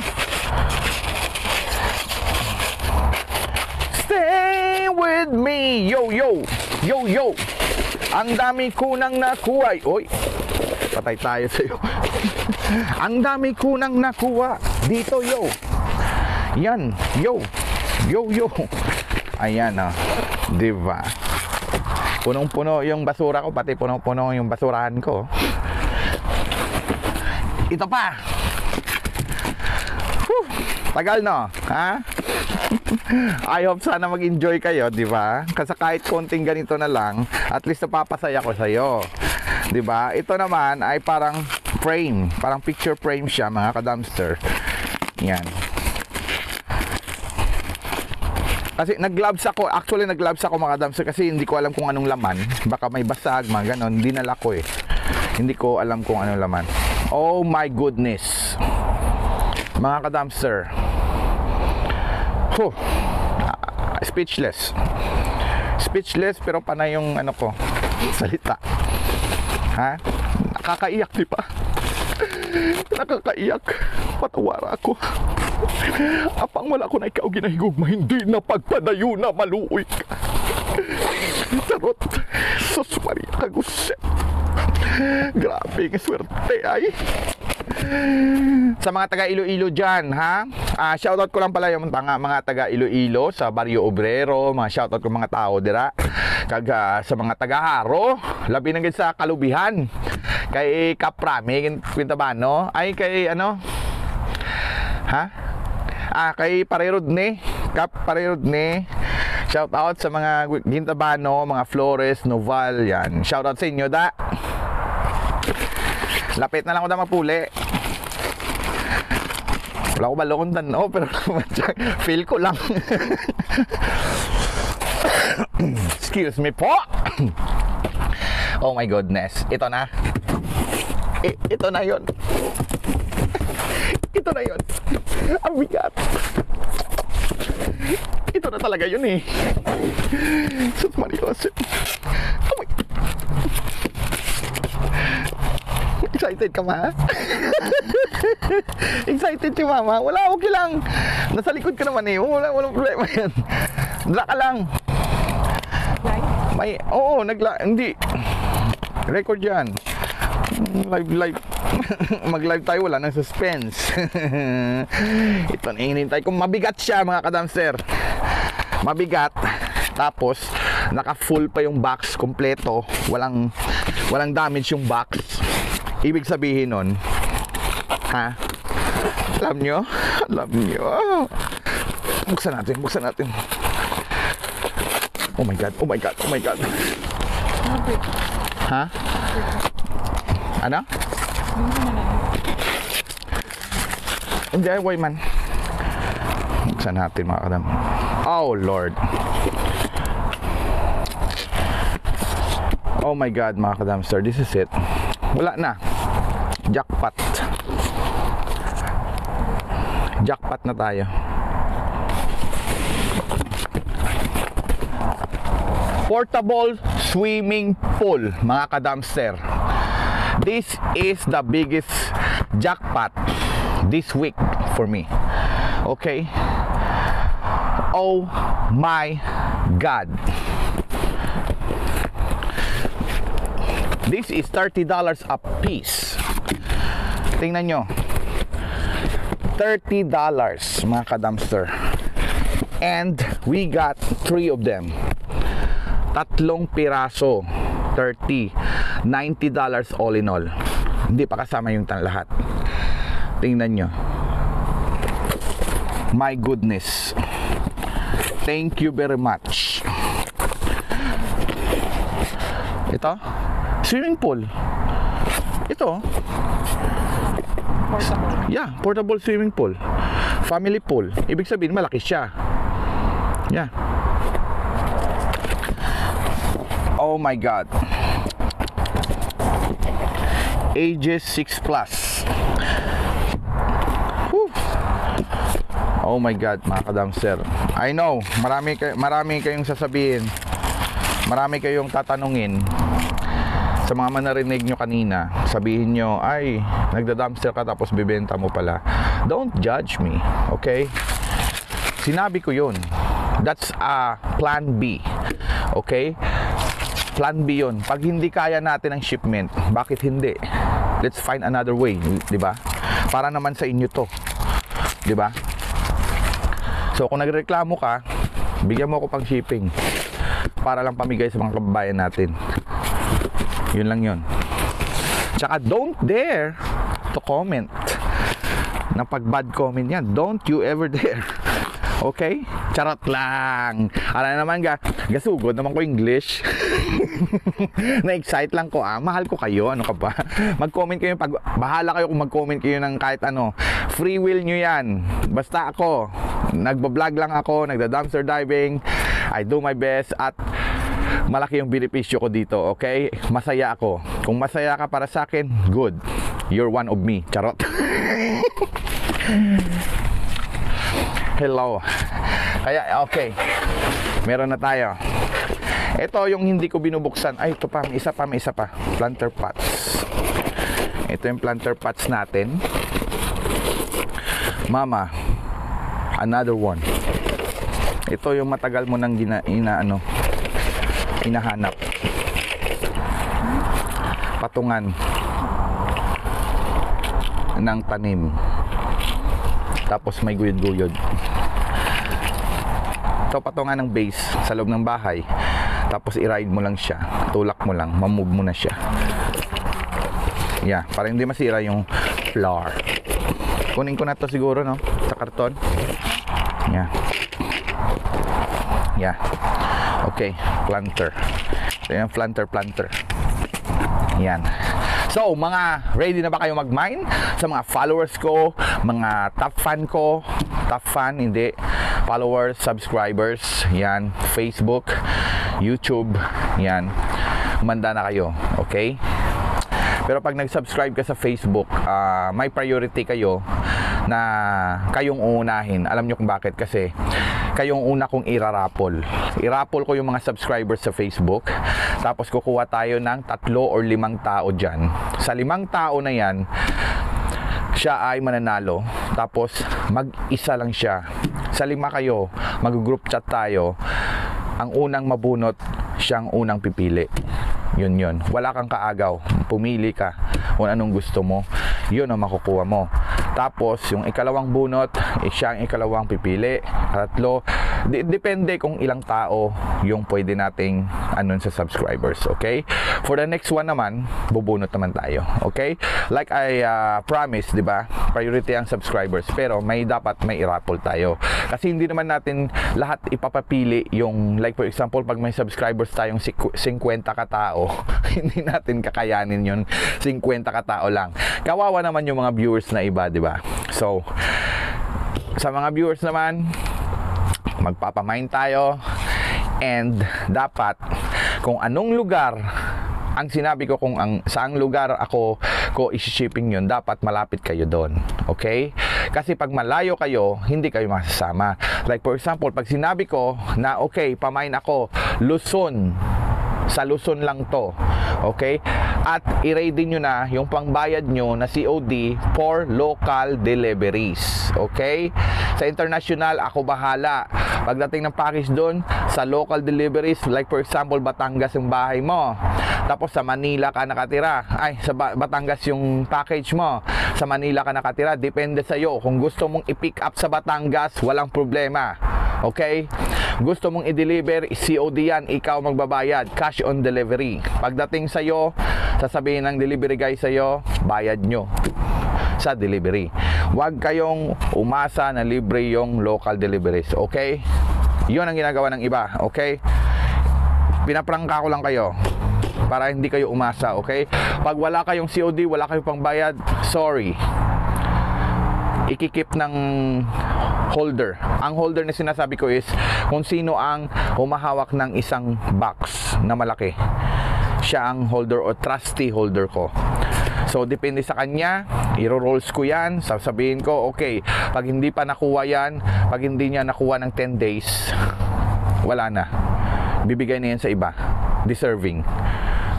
Stay with me. Yo, yo. Yo, yo. Ang dami ko nang nakuha. Oy. Patay tayo sa'yo. Ang dami ko nang nakuha. Dito, yo. Yan. Yo. Yo, yo. Ayan, ah. Diba? Punong-puno yung basura ko, pati punong-puno yung basurahan ko. Ito pa. Whew, tagal no, ha? I hope sana mag-enjoy kayo, di ba? Kasi kahit konting ganito na lang, at least napapasaya ko sa iyo. Di ba? Ito naman ay parang frame, parang picture frame siya, mga ka-dumpster. Yan. Kasi nag-gloves ako, actually nag-gloves ako mga dumpster kasi hindi ko alam kung anong laman. Baka may basag, mga ganon. Dinala ko eh. Hindi ko alam kung anong laman. Oh my goodness. Mga ka-dumpster. Huh. Speechless. Speechless pero panay yung ano ko, salita. Ha? Nakakaiyak, di ba? Nakakaiyak. Patawara ako. Apang wala ko na ikaw ginahigugma, hindi na pagpadayo na maluoy ka. Charot. Sus Maria, kaguset. Grabe, nga swerte ay. Sa mga taga Iloilo dyan, ha? Ah, shoutout ko lang pala yung mga, mga taga Iloilo sa Barrio Obrero, mga shoutout ko mga tao dira. Kag ah, sa mga taga Haro, labi na sa Kalubihan. Kay Kaprami, Quintabano, ay kay ano? Ha? Ah, kay Parerodne, Kap Parerodne. Shout out sa mga Gintabano, mga Flores, Noval, yan. Shout out sa inyo, da. Lapit na lang ako na mapuli. Wala ko balokon dan, oh, pero feel ko lang. Excuse me po. oh my goodness. Ito na. I- ito na yon. Ito na yon. Ang bigat. Ito na talaga yun eh. Sus Marios. Oh my... Excited ka ma? Excited si mama? Wala, okay lang. Nasa likod ka naman eh. Wala, walang problema yan. Dala ka lang. May, oo, nagla, hindi. Record yan. Live, live. Mag-live tayo, wala nang suspense. Ito na hinintay ko. Mabigat siya mga kadamster. Mabigat. Tapos, naka-full pa yung box kompleto. Walang, walang damage yung box. Ibig sabihin nun, ha? Alam nyo? Alam nyo? Buksan natin, buksan natin. Oh my God, oh my God, oh my God. Ha? Ano? Why man? Buksan natin mga kadam. Oh Lord. Oh my God mga kadamster, this is it. Wala na. Jackpot. Jackpot na tayo. Portable swimming pool, mga kadamster. This is the biggest jackpot this week for me. Okay? Oh my God. This is $30 a piece. Tingnan nyo. $30 mga ka-dumpster. And we got three of them. Tatlong piraso. 30. $90 all in all. Hindi pa kasama yung tan lahat. Tingnan nyo. My goodness. Thank you very much. Ito? Swimming pool. Ito. Portable. Yeah, portable swimming pool. Family pool. Ibig sabihin, malaki siya. Yeah. Oh my God. Ages 6 plus. Whew. Oh my God, mga kadamster. I know, marami, kay, marami kayong sasabihin. Marami kayong tatanungin sa mga manarinig nyo kanina, sabihin nyo, ay, nagda-dumpster ka tapos bibenta mo pala. Don't judge me, okay? Sinabi ko yun. That's a plan B. Okay? Plan B yun. Pag hindi kaya natin ang shipment, bakit hindi? Let's find another way, di ba? Para naman sa inyo to. Di ba? So, kung nagreklamo ka, bigyan mo ako pang shipping para lang pamigay sa mga kababayan natin. Yun lang yun. Tsaka don't dare to comment ng pag bad comment yan. Don't you ever dare. Okay? Charot lang. Ala naman ga, gasugod naman ko English. Na-excite lang ko ah. Mahal ko kayo. Ano ka ba? Mag-comment kayo pag bahala kayo kung mag-comment kayo ng kahit ano. Free will nyo yan. Basta ako, nagba-vlog lang ako, nagda-dumpster diving. I do my best at malaki yung benepisyo ko dito, okay? Masaya ako. Kung masaya ka para sa akin, good. You're one of me. Charot. Hello. Kaya, okay. Meron na tayo. Ito yung hindi ko binubuksan. Ay, ito pa. May isa pa, may isa pa. Planter pots. Ito yung planter pots natin. Mama, another one. Ito yung matagal mo nang gina, ina, ano, hinahanap. patungan ng tanim. Tapos may guyod-guyod. Ito patungan ng base sa loob ng bahay. Tapos i-ride mo lang siya. Tulak mo lang. Mamove mo na siya. Yeah, para hindi masira yung floor. Kunin ko na to siguro, no? Sa karton. Yeah. Yeah. Okay, planter. Ito yung planter, planter. Yan. So, mga ready na ba kayo mag-mine? Sa mga followers ko, mga top fan ko, top fan, hindi, followers, subscribers, yan, Facebook, YouTube, yan, umanda na kayo, okay? Pero pag nag-subscribe ka sa Facebook, ah, may priority kayo na kayong uunahin. Alam nyo kung bakit? Kasi kayong una kong irarapol. Irapol ko yung mga subscribers sa Facebook. Tapos kukuha tayo ng tatlo or limang tao dyan. Sa limang tao na yan, siya ay mananalo. Tapos mag-isa lang siya. Sa lima kayo, mag-group chat tayo. Ang unang mabunot, siyang unang pipili. Yun yun. Wala kang kaagaw. Pumili ka kung anong gusto mo. Yun ang makukuha mo. Tapos, yung ikalawang bunot, eh, siya ang ikalawang pipili. Tatlo, di- depende kung ilang tao yung pwede nating anon sa subscribers, okay? For the next one naman, bubunot naman tayo, okay? Like I uh, promised, di ba? Priority ang subscribers, pero may dapat may i-raffle tayo. Kasi hindi naman natin lahat ipapapili yung, like for example, pag may subscribers tayong siku- 50 katao, hindi natin kakayanin yun 50 katao lang. Kawawa naman yung mga viewers na iba, di ba? So, sa mga viewers naman, magpapamind tayo and dapat kung anong lugar ang sinabi ko kung ang saang lugar ako ko i-shipping yun, dapat malapit kayo doon. Okay? Kasi pag malayo kayo, hindi kayo masasama. Like for example, pag sinabi ko na okay, pamain ako, Luzon, sa Luzon lang to. Okay? At i-ready nyo na yung pangbayad nyo na COD for local deliveries. Okay? Sa international, ako bahala. Pagdating ng package doon, sa local deliveries, like for example, Batangas yung bahay mo. Tapos sa Manila ka nakatira. Ay, sa Ba- Batangas yung package mo. Sa Manila ka nakatira. Depende sa iyo. Kung gusto mong i-pick up sa Batangas, walang problema. Okay? Gusto mong i-deliver, COD yan, ikaw magbabayad, cash on delivery. Pagdating sa iyo, sasabihin ng delivery guy sa iyo, bayad nyo sa delivery. Huwag kayong umasa na libre yung local deliveries, okay? Yun ang ginagawa ng iba, okay? Pinaprangka ko lang kayo para hindi kayo umasa, okay? Pag wala kayong COD, wala kayong pangbayad, sorry. Ikikip ng holder. Ang holder na sinasabi ko is kung sino ang humahawak ng isang box na malaki. Siya ang holder o trustee holder ko. So, depende sa kanya, iro-rolls ko yan, sasabihin ko, okay, pag hindi pa nakuha yan, pag hindi niya nakuha ng 10 days, wala na. Bibigay na yan sa iba. Deserving.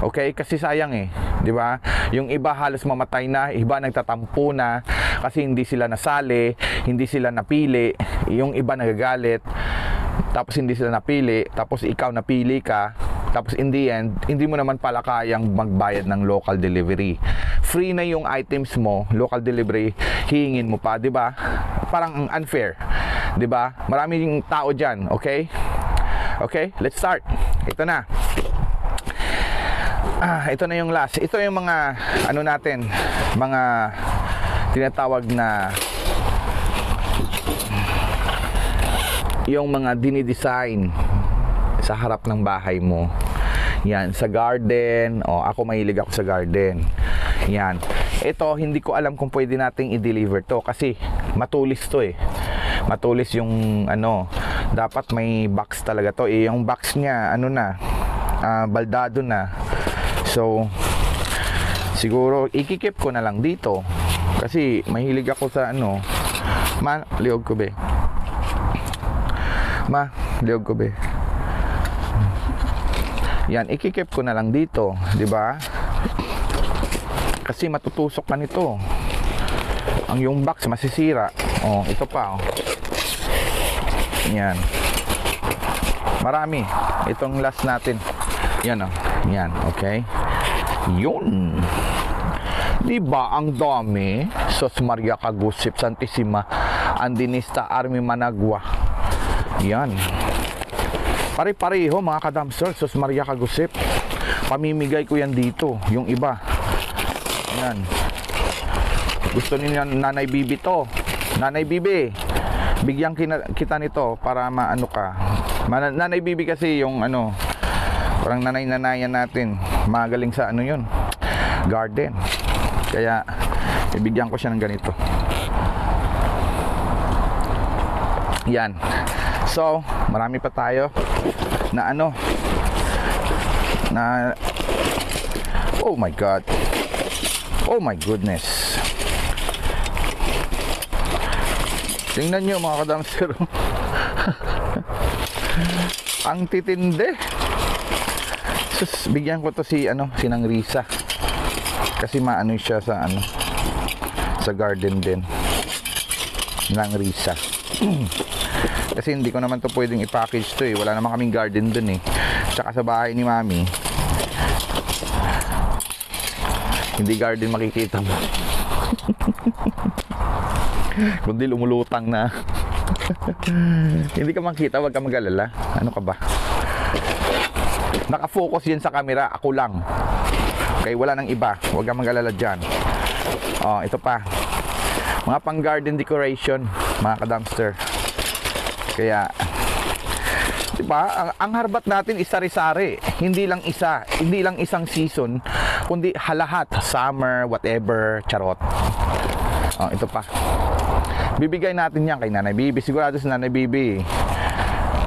Okay? Kasi sayang eh. Di ba? Yung iba halos mamatay na, iba nagtatampo na kasi hindi sila nasali, hindi sila napili, yung iba nagagalit, tapos hindi sila napili, tapos ikaw napili ka, tapos in the end, hindi mo naman pala kayang magbayad ng local delivery. Free na yung items mo, local delivery, hihingin mo pa, 'di ba? Parang unfair. 'Di ba? Maraming tao diyan, okay? Okay, let's start. Ito na. Ah, ito na yung last. Ito yung mga ano natin, mga tinatawag na yung mga dinidesign sa harap ng bahay mo. Yan, sa garden. O, ako mahilig ako sa garden. Yan. Ito, hindi ko alam kung pwede nating i-deliver to kasi matulis to eh. Matulis yung ano, dapat may box talaga to. Eh, yung box niya, ano na, ah, baldado na. So, siguro, ikikip ko na lang dito. Kasi, mahilig ako sa ano, ma, liog ko be. Ma, liog ko be. Yan, ikikip ko na lang dito, 'di ba? Kasi matutusok ka nito. Ang yung box masisira. Oh, ito pa oh. Yan. Marami. Itong last natin. Yan oh. Yan, okay. Yun. Di ba ang dami? Sos Maria Kagusip, Santissima, Andinista, Army Managua. Yan. Pare-pareho mga kadamster, Sos Maria Kagusip. Pamimigay ko yan dito, yung iba. Yan. Gusto niyo yan, Nanay Bibi to. Nanay Bibi, bigyan kita nito para maano ka. Nanay Bibi kasi yung ano, parang nanay-nanayan natin. Magaling sa ano yun, garden. Kaya, ibigyan ko siya ng ganito. Yan. So, marami pa tayo na ano, na, oh my God. Oh my goodness. Tingnan nyo mga kadamser. Ang titindi. Sus, bigyan ko to si ano, si Nang Risa. Kasi maano siya sa ano sa garden din. Nang Risa. Kasi hindi ko naman to pwedeng i-package to eh. Wala naman kaming garden dun eh. Tsaka sa bahay ni Mami. Hindi garden makikita mo. Kundi lumulutang na. hindi ka makita, wag ka mag-alala. Ano ka ba? Nakafocus yan sa camera, ako lang. Okay, wala nang iba. Huwag kang mag-alala dyan. Oh, ito pa. Mga pang garden decoration, mga ka-dumpster. Kaya, di ba? Ang, ang harbat natin is sari-sari. Hindi lang isa, hindi lang isang season, kundi halahat. Summer, whatever, charot. Oh, ito pa. Bibigay natin yan kay Nanay Bibi. Sigurado si Nanay Bibi.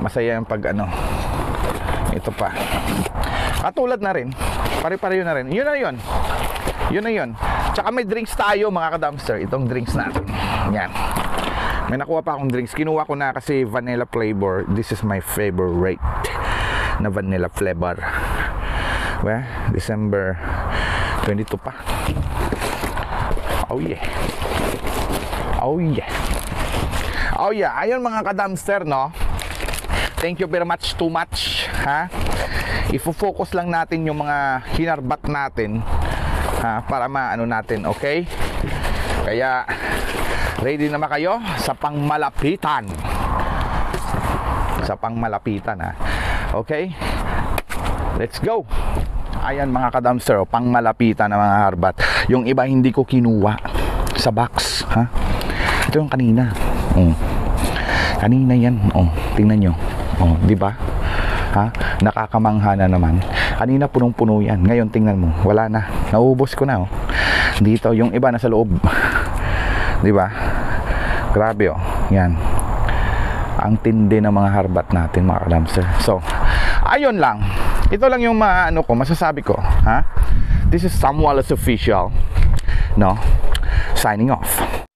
Masaya yung pag ano. Ito pa. Katulad na rin. Pare-pareho na rin. Yun na yun. Yun na yun. Tsaka may drinks tayo mga ka-dumpster. Itong drinks natin. Yan. May nakuha pa akong drinks. Kinuha ko na kasi vanilla flavor. This is my favorite na vanilla flavor. Well, December 22 pa. Oh yeah. Oh yeah. Oh yeah. Ayun mga ka-dumpster, no? Thank you very much too much, ha? Ifo-focus lang natin yung mga hinarbat natin ha, para maano natin, okay? Kaya ready na ba kayo sa pangmalapitan? Sa pangmalapitan, ha? Okay? Let's go. Ayan mga ka-dumpster, oh, pangmalapitan na mga harbat. Yung iba hindi ko kinuha sa box, ha? Ito yung kanina. Oh. Kanina yan. Oh, tingnan nyo. Oh, di ba? Ha? Nakakamangha na naman. Kanina punong-puno yan. Ngayon tingnan mo, wala na. Naubos ko na oh. Dito yung iba nasa loob. di ba? Grabe oh. Yan. Ang tindi ng mga harbat natin mga kalamster. So, ayun lang. Ito lang yung mga ano ko, masasabi ko, ha? This is Sam Wallace official. No? Signing off.